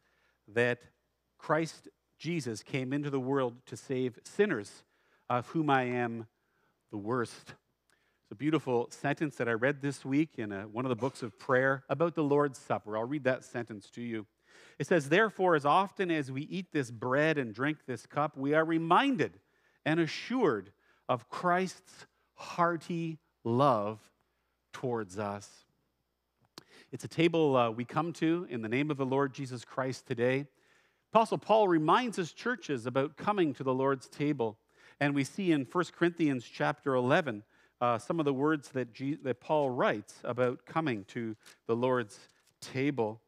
that Christ Jesus came into the world to save sinners, of whom I am the worst. It's a beautiful sentence that I read this week in a, one of the books of prayer about the Lord's Supper. I'll read that sentence to you. It says, Therefore, as often as we eat this bread and drink this cup, we are reminded and assured of Christ's hearty love towards us. It's a table uh, we come to in the name of the Lord Jesus Christ today. Apostle Paul reminds his churches about coming to the Lord's table. And we see in 1 Corinthians chapter 11, uh, some of the words that, that Paul writes about coming to the Lord's table.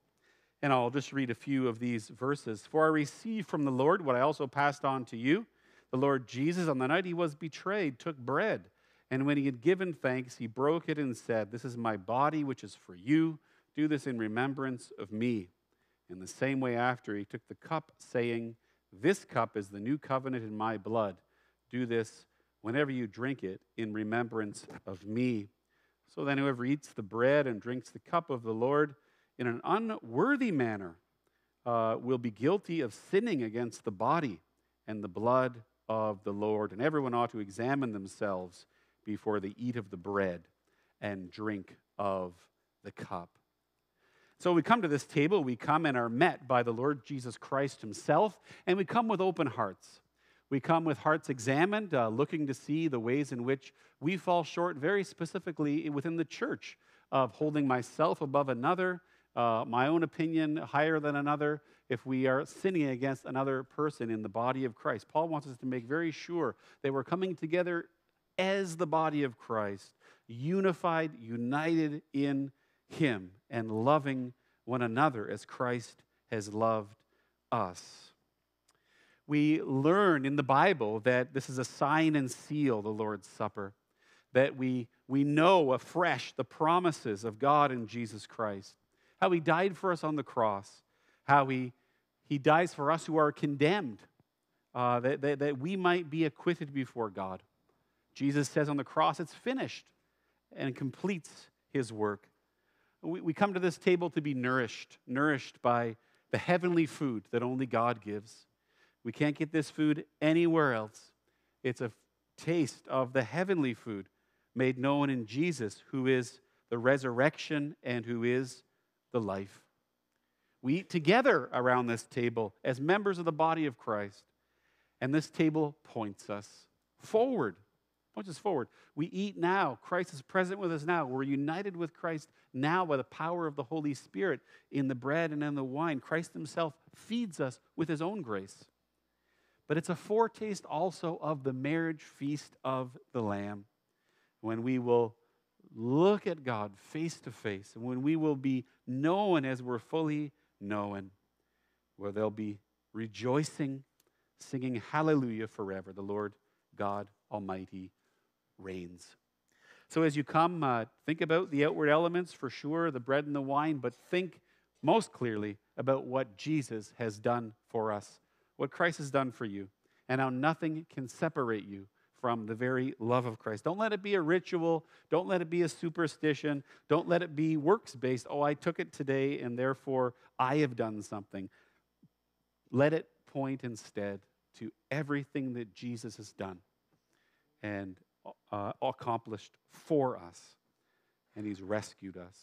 And I'll just read a few of these verses. For I received from the Lord what I also passed on to you. The Lord Jesus, on the night he was betrayed, took bread. And when he had given thanks, he broke it and said, This is my body, which is for you. Do this in remembrance of me. In the same way, after he took the cup, saying, This cup is the new covenant in my blood. Do this whenever you drink it in remembrance of me. So then, whoever eats the bread and drinks the cup of the Lord in an unworthy manner uh, will be guilty of sinning against the body and the blood of the Lord. And everyone ought to examine themselves before they eat of the bread and drink of the cup. So we come to this table, we come and are met by the Lord Jesus Christ Himself, and we come with open hearts. We come with hearts examined, uh, looking to see the ways in which we fall short, very specifically within the church, of holding myself above another, uh, my own opinion higher than another, if we are sinning against another person in the body of Christ. Paul wants us to make very sure that we're coming together as the body of Christ, unified, united in Him, and loving one another as Christ has loved us we learn in the Bible that this is a sign and seal, the Lord's Supper, that we, we know afresh the promises of God in Jesus Christ, how He died for us on the cross, how He, he dies for us who are condemned, uh, that, that, that we might be acquitted before God. Jesus says on the cross, it's finished, and completes His work. We, we come to this table to be nourished, nourished by the heavenly food that only God gives. We can't get this food anywhere else. It's a taste of the heavenly food made known in Jesus, who is the resurrection and who is the life. We eat together around this table as members of the body of Christ. And this table points us forward. Us forward. We eat now. Christ is present with us now. We're united with Christ now by the power of the Holy Spirit in the bread and in the wine. Christ Himself feeds us with His own grace but it's a foretaste also of the marriage feast of the Lamb, when we will look at God face to face, and when we will be known as we're fully known, where there'll be rejoicing, singing hallelujah forever. The Lord God Almighty reigns. So as you come, uh, think about the outward elements for sure, the bread and the wine, but think most clearly about what Jesus has done for us what Christ has done for you and how nothing can separate you from the very love of Christ. Don't let it be a ritual. Don't let it be a superstition. Don't let it be works based. Oh, I took it today and therefore I have done something. Let it point instead to everything that Jesus has done and uh, accomplished for us. And he's rescued us.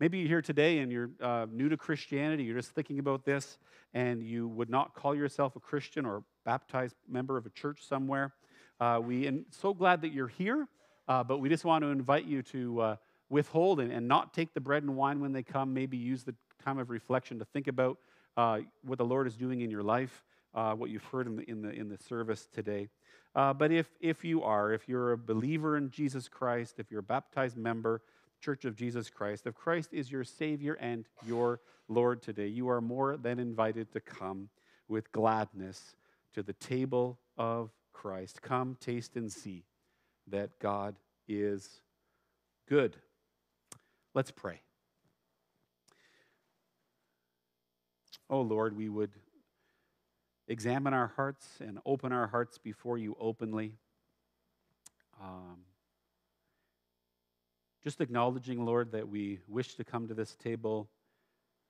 Maybe you're here today and you're uh, new to Christianity, you're just thinking about this, and you would not call yourself a Christian or baptized member of a church somewhere. Uh, we are so glad that you're here, uh, but we just want to invite you to uh, withhold and, and, not take the bread and wine when they come. Maybe use the time of reflection to think about uh, what the Lord is doing in your life, uh, what you've heard in the, in the, in the service today. but if, if you are, if you're a believer in Jesus Christ, if you're a baptized member, Church of Jesus Christ, if Christ is your Savior and your Lord today, you are more than invited to come with gladness to the table of Christ. Come, taste, and see that God is good. Let's pray. Oh Lord, we would examine our hearts and open our hearts before you openly. Um, just acknowledging, Lord, that we wish to come to this table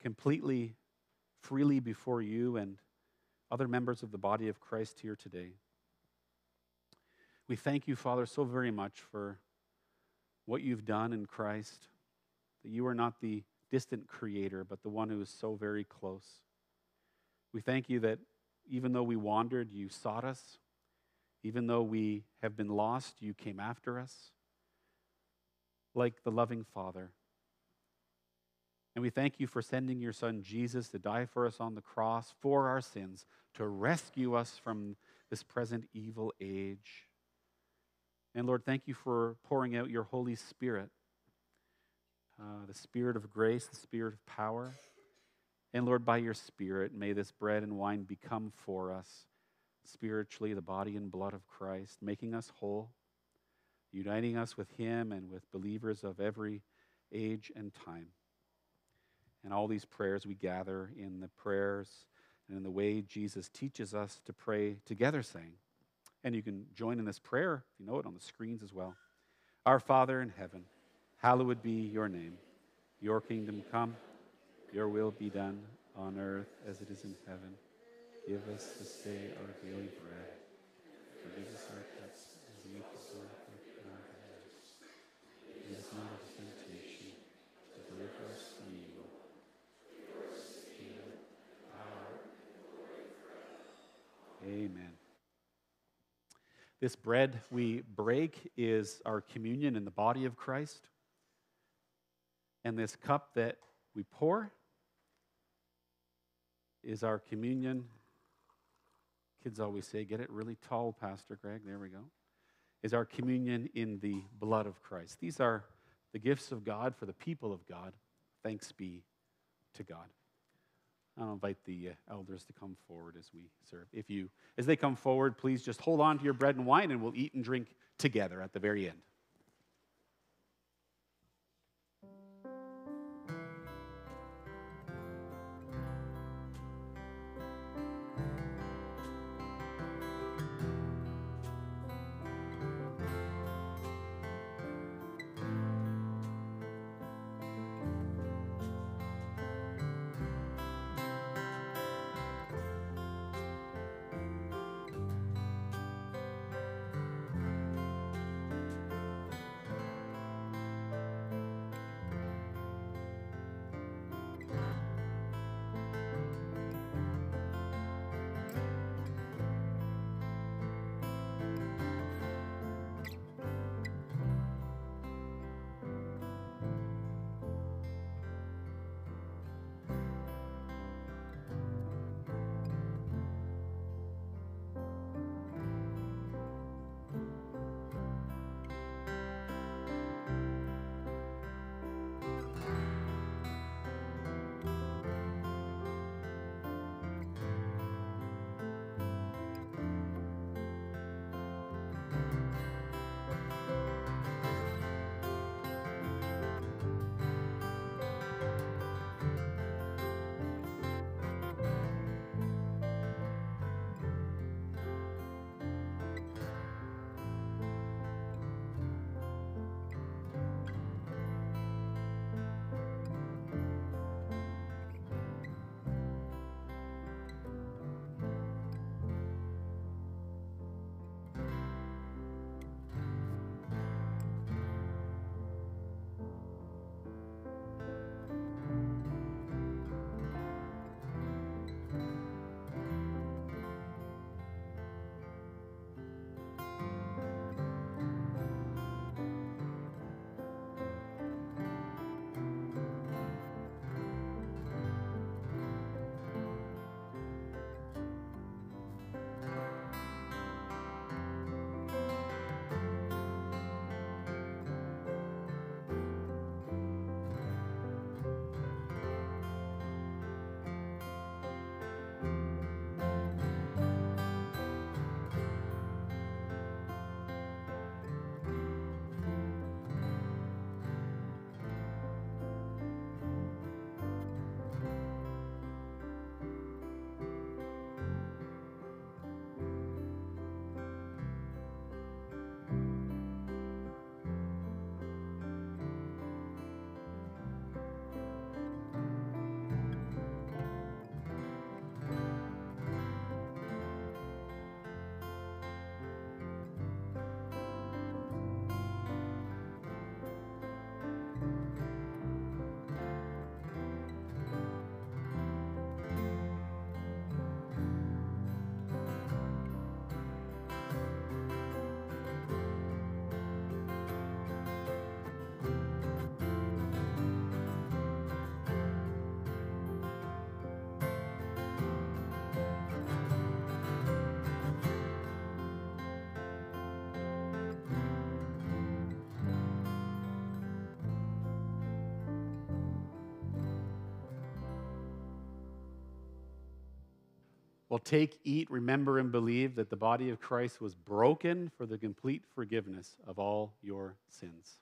completely, freely before you and other members of the body of Christ here today. We thank you, Father, so very much for what you've done in Christ, that you are not the distant creator, but the one who is so very close. We thank you that even though we wandered, you sought us. Even though we have been lost, you came after us like the loving Father. And we thank you for sending your Son Jesus to die for us on the cross for our sins, to rescue us from this present evil age. And Lord, thank you for pouring out your Holy Spirit, uh, the Spirit of grace, the Spirit of power. And Lord, by your Spirit, may this bread and wine become for us spiritually the body and blood of Christ, making us whole, uniting us with Him and with believers of every age and time. And all these prayers we gather in the prayers and in the way Jesus teaches us to pray together, saying, and you can join in this prayer, if you know it, on the screens as well. Our Father in heaven, hallowed be your name. Your kingdom come, your will be done on earth as it is in heaven. Give us this day our daily bread. Forgive us our debts as we forgive our debtors. Lead us not into temptation, but deliver us from evil. Amen. This bread we break is our communion in the body of Christ. And this cup that we pour is our communion. Kids always say, get it really tall, Pastor Greg. There we go. Is our communion in the blood of Christ. These are the gifts of God for the people of God. Thanks be to God. I'll invite the uh, elders to come forward as we serve. If you, as they come forward, please just hold on to your bread and wine, and we'll eat and drink together at the very end. Well, take, eat, remember, and believe that the body of Christ was broken for the complete forgiveness of all your sins.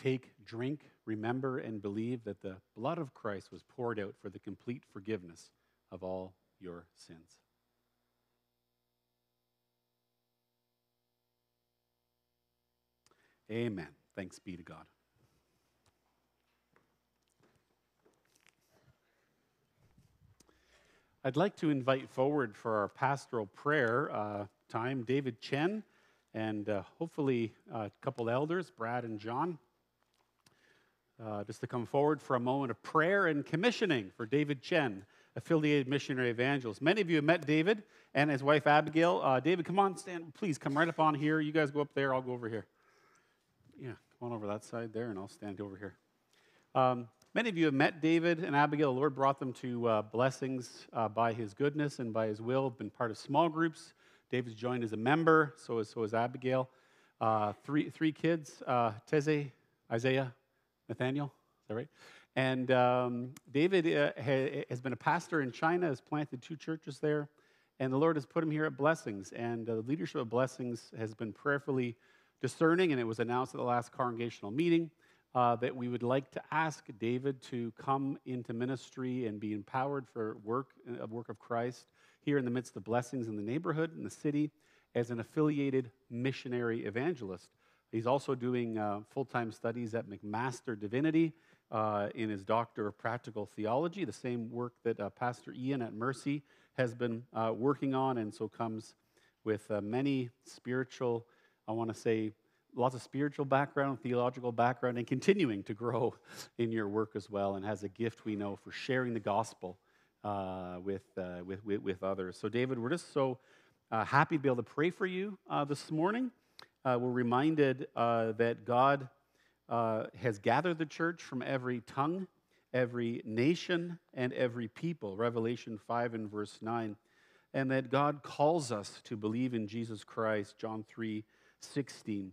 Take, drink, remember, and believe that the blood of Christ was poured out for the complete forgiveness of all your sins. Amen. Thanks be to God. I'd like to invite forward for our pastoral prayer uh, time David Chen and uh, hopefully a couple elders, Brad and John, uh, just to come forward for a moment of prayer and commissioning for David Chen, affiliated missionary evangelist. Many of you have met David and his wife Abigail. Uh, David, come on, stand. Please come right up on here. You guys go up there. I'll go over here. Yeah, come on over that side there, and I'll stand over here. Um, many of you have met David and Abigail. The Lord brought them to uh, blessings uh, by his goodness and by his will, Have been part of small groups. David's joined as a member, so is, so is Abigail. Uh, three, three kids uh, Teze, Isaiah, Nathaniel, is that right? And um, David uh, ha, has been a pastor in China, has planted two churches there, and the Lord has put him here at Blessings. And uh, the leadership of Blessings has been prayerfully discerning, and it was announced at the last congregational meeting uh, that we would like to ask David to come into ministry and be empowered for work, uh, work of Christ here in the midst of blessings in the neighborhood, in the city, as an affiliated missionary evangelist. He's also doing uh, full time studies at McMaster Divinity uh, in his Doctor of Practical Theology, the same work that uh, Pastor Ian at Mercy has been uh, working on, and so comes with uh, many spiritual, I want to say, lots of spiritual background, theological background, and continuing to grow in your work as well, and has a gift we know for sharing the gospel uh, with, with, with, with, others. So, David, we're just so happy to be able to pray for you this morning uh, we're reminded uh, that God uh, has gathered the church from every tongue, every nation, and every people. Revelation 5 and verse 9. And that God calls us to believe in Jesus Christ, John 3 16.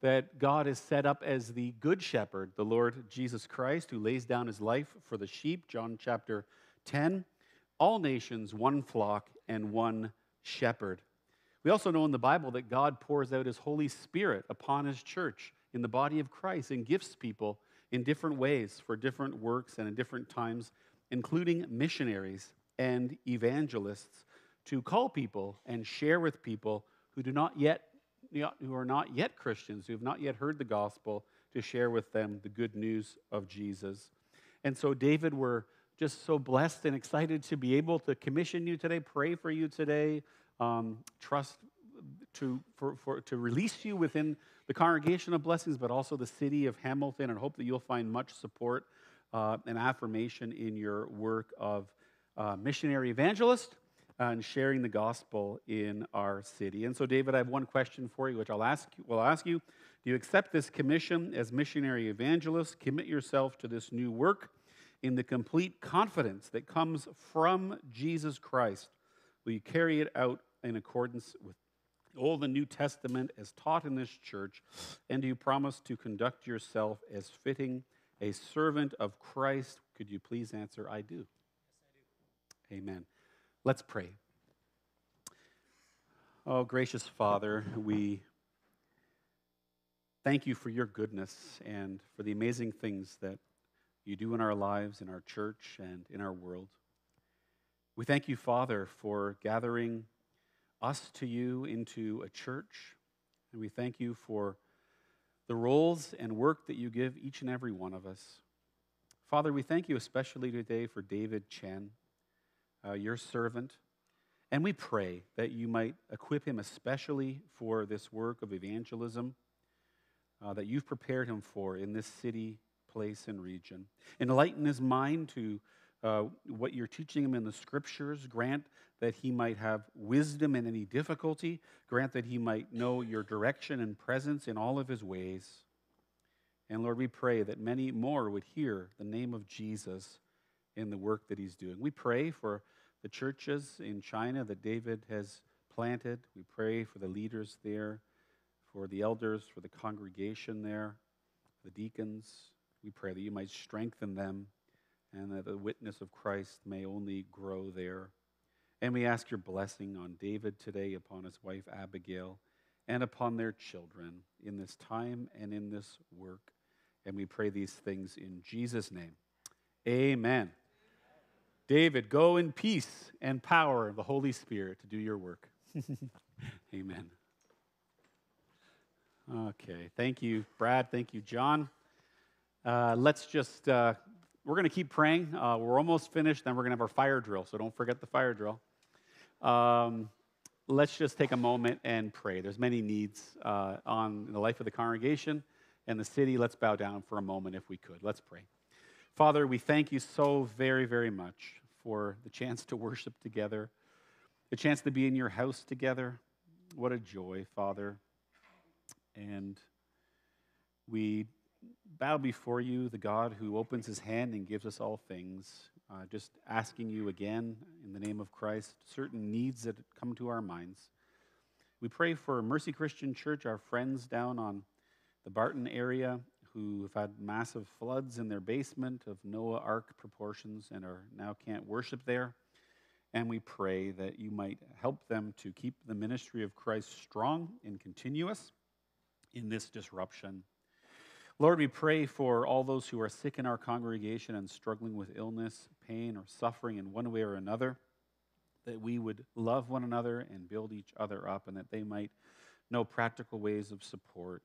That God is set up as the good shepherd, the Lord Jesus Christ, who lays down his life for the sheep, John chapter 10. All nations, one flock, and one shepherd. We also know in the Bible that God pours out his Holy Spirit upon his church in the body of Christ and gifts people in different ways for different works and in different times, including missionaries and evangelists, to call people and share with people who do not yet who are not yet Christians, who have not yet heard the gospel, to share with them the good news of Jesus. And so, David, we're just so blessed and excited to be able to commission you today, pray for you today, um, trust to, for, for, to release you within the congregation of blessings, but also the city of Hamilton, and hope that you'll find much support uh, and affirmation in your work of uh, missionary evangelist and sharing the gospel in our city. And so, David, I have one question for you, which I'll ask you. Will ask you: Do you accept this commission as missionary evangelist? Commit yourself to this new work in the complete confidence that comes from Jesus Christ. Will you carry it out in accordance with all the New Testament as taught in this church? And do you promise to conduct yourself as fitting a servant of Christ? Could you please answer, I do? Yes, I do. Amen. Let's pray. Oh, gracious Father, we thank you for your goodness and for the amazing things that you do in our lives, in our church, and in our world. We thank you, Father, for gathering us to you into a church. And we thank you for the roles and work that you give each and every one of us. Father, we thank you especially today for David Chen, uh, your servant. And we pray that you might equip him especially for this work of evangelism uh, that you've prepared him for in this city, place, and region. Enlighten his mind to uh, what you're teaching him in the scriptures. Grant that he might have wisdom in any difficulty. Grant that he might know your direction and presence in all of his ways. And Lord, we pray that many more would hear the name of Jesus in the work that he's doing. We pray for the churches in China that David has planted. We pray for the leaders there, for the elders, for the congregation there, the deacons. We pray that you might strengthen them and that the witness of Christ may only grow there. And we ask your blessing on David today, upon his wife Abigail, and upon their children in this time and in this work. And we pray these things in Jesus' name. Amen. David, go in peace and power of the Holy Spirit to do your work. Amen. Okay. Thank you, Brad. Thank you, John. Uh, let's just, uh, we're going to keep praying. Uh, we're almost finished. Then we're going to have our fire drill. So don't forget the fire drill. Um, let's just take a moment and pray. There's many needs uh, on the life of the congregation and the city. Let's bow down for a moment if we could. Let's pray. Father, we thank you so very, very much for the chance to worship together, the chance to be in your house together. What a joy, Father. And we bow before you, the God who opens his hand and gives us all things. Uh, just asking you again, in the name of Christ, certain needs that come to our minds. We pray for Mercy Christian Church, our friends down on the Barton area who have had massive floods in their basement of Noah Ark proportions and are now can't worship there. And we pray that you might help them to keep the ministry of Christ strong and continuous in this disruption. Lord, we pray for all those who are sick in our congregation and struggling with illness, pain, or suffering in one way or another, that we would love one another and build each other up, and that they might know practical ways of support.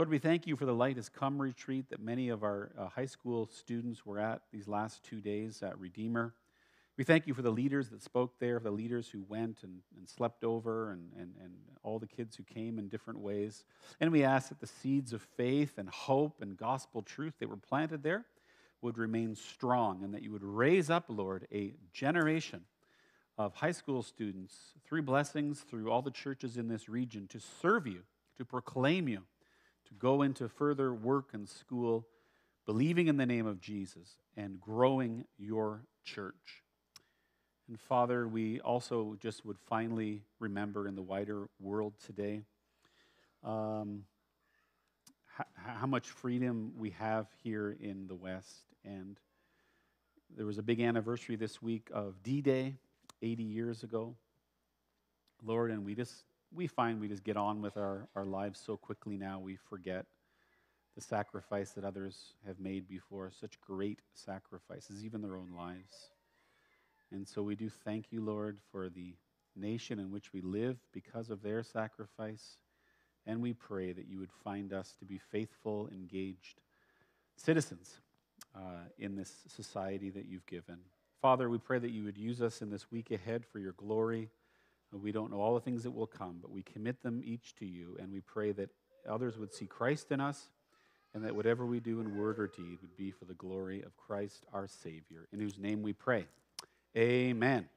Lord, we thank you for the Light Has Come retreat that many of our uh, high school students were at these last two days at Redeemer. We thank you for the leaders that spoke there, the leaders who went and, and slept over, and, and, and all the kids who came in different ways. And we ask that the seeds of faith and hope and gospel truth that were planted there would remain strong, and that you would raise up, Lord, a generation of high school students through blessings through all the churches in this region to serve you, to proclaim you to go into further work and school, believing in the name of Jesus and growing your church. And Father, we also just would finally remember in the wider world today um, how, how much freedom we have here in the West. And there was a big anniversary this week of D Day, 80 years ago. Lord, and we just we find we just get on with our, our lives so quickly now, we forget the sacrifice that others have made before, such great sacrifices, even their own lives. And so we do thank you, Lord, for the nation in which we live because of their sacrifice. And we pray that you would find us to be faithful, engaged citizens uh, in this society that you've given. Father, we pray that you would use us in this week ahead for your glory. We don't know all the things that will come, but we commit them each to you, and we pray that others would see Christ in us, and that whatever we do in word or deed would be for the glory of Christ our Savior, in whose name we pray. Amen.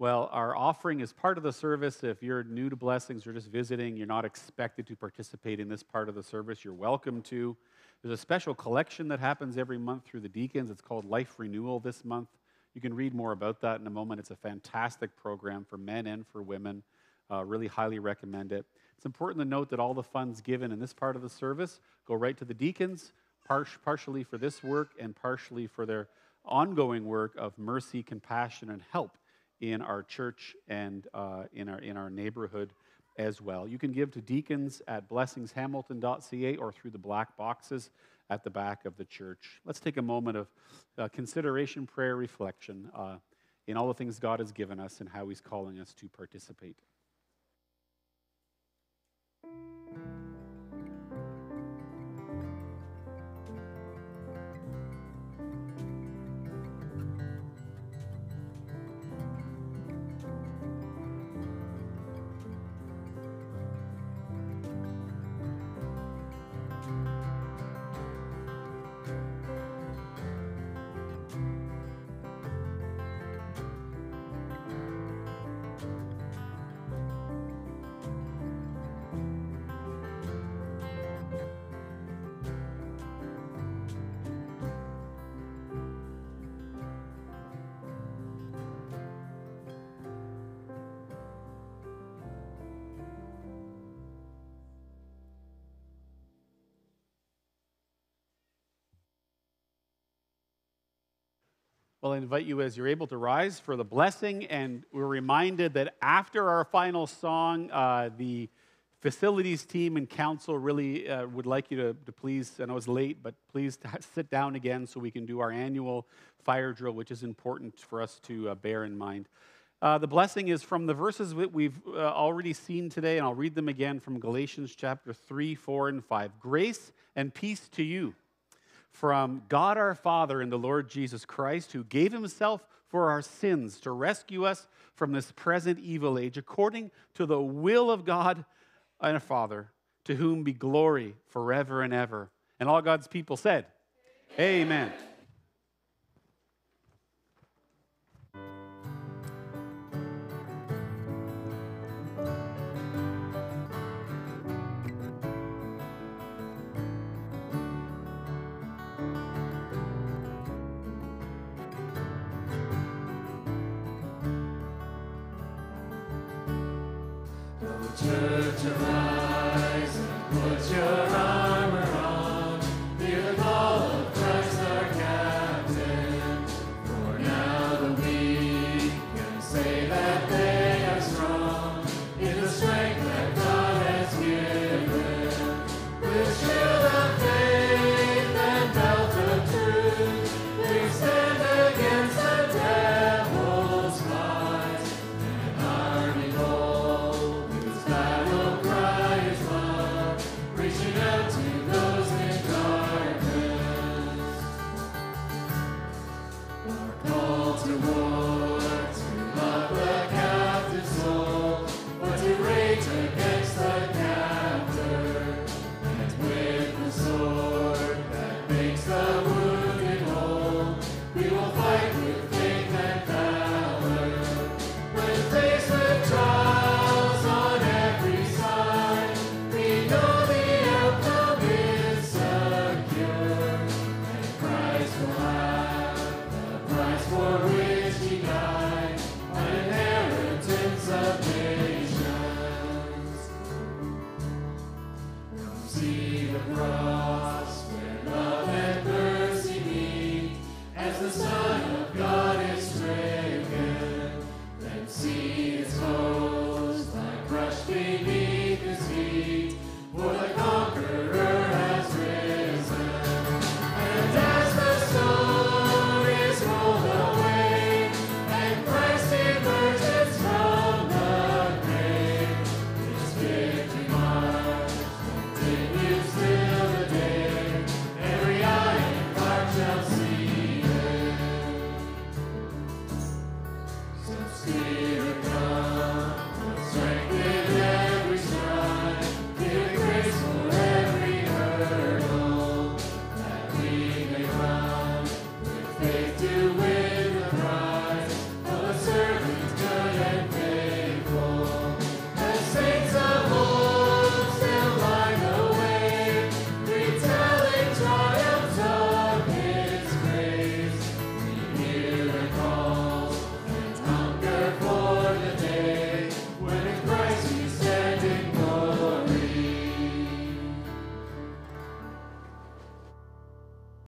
Well, our offering is part of the service. If you're new to blessings or just visiting, you're not expected to participate in this part of the service. You're welcome to. There's a special collection that happens every month through the deacons. It's called Life Renewal this month. You can read more about that in a moment. It's a fantastic program for men and for women. Uh, really highly recommend it. It's important to note that all the funds given in this part of the service go right to the deacons, par- partially for this work and partially for their ongoing work of mercy, compassion, and help in our church and uh, in, our, in our neighborhood as well. You can give to deacons at blessingshamilton.ca or through the black boxes at the back of the church. Let's take a moment of uh, consideration, prayer, reflection uh, in all the things God has given us and how He's calling us to participate. Invite you as you're able to rise for the blessing. And we're reminded that after our final song, uh, the facilities team and council really uh, would like you to, to please, I know it's late, but please sit down again so we can do our annual fire drill, which is important for us to uh, bear in mind. Uh, the blessing is from the verses that we've uh, already seen today, and I'll read them again from Galatians chapter 3, 4, and 5. Grace and peace to you from God our Father and the Lord Jesus Christ, who gave himself for our sins to rescue us from this present evil age, according to the will of God and our Father, to whom be glory forever and ever. And all God's people said, Amen. Amen. Put your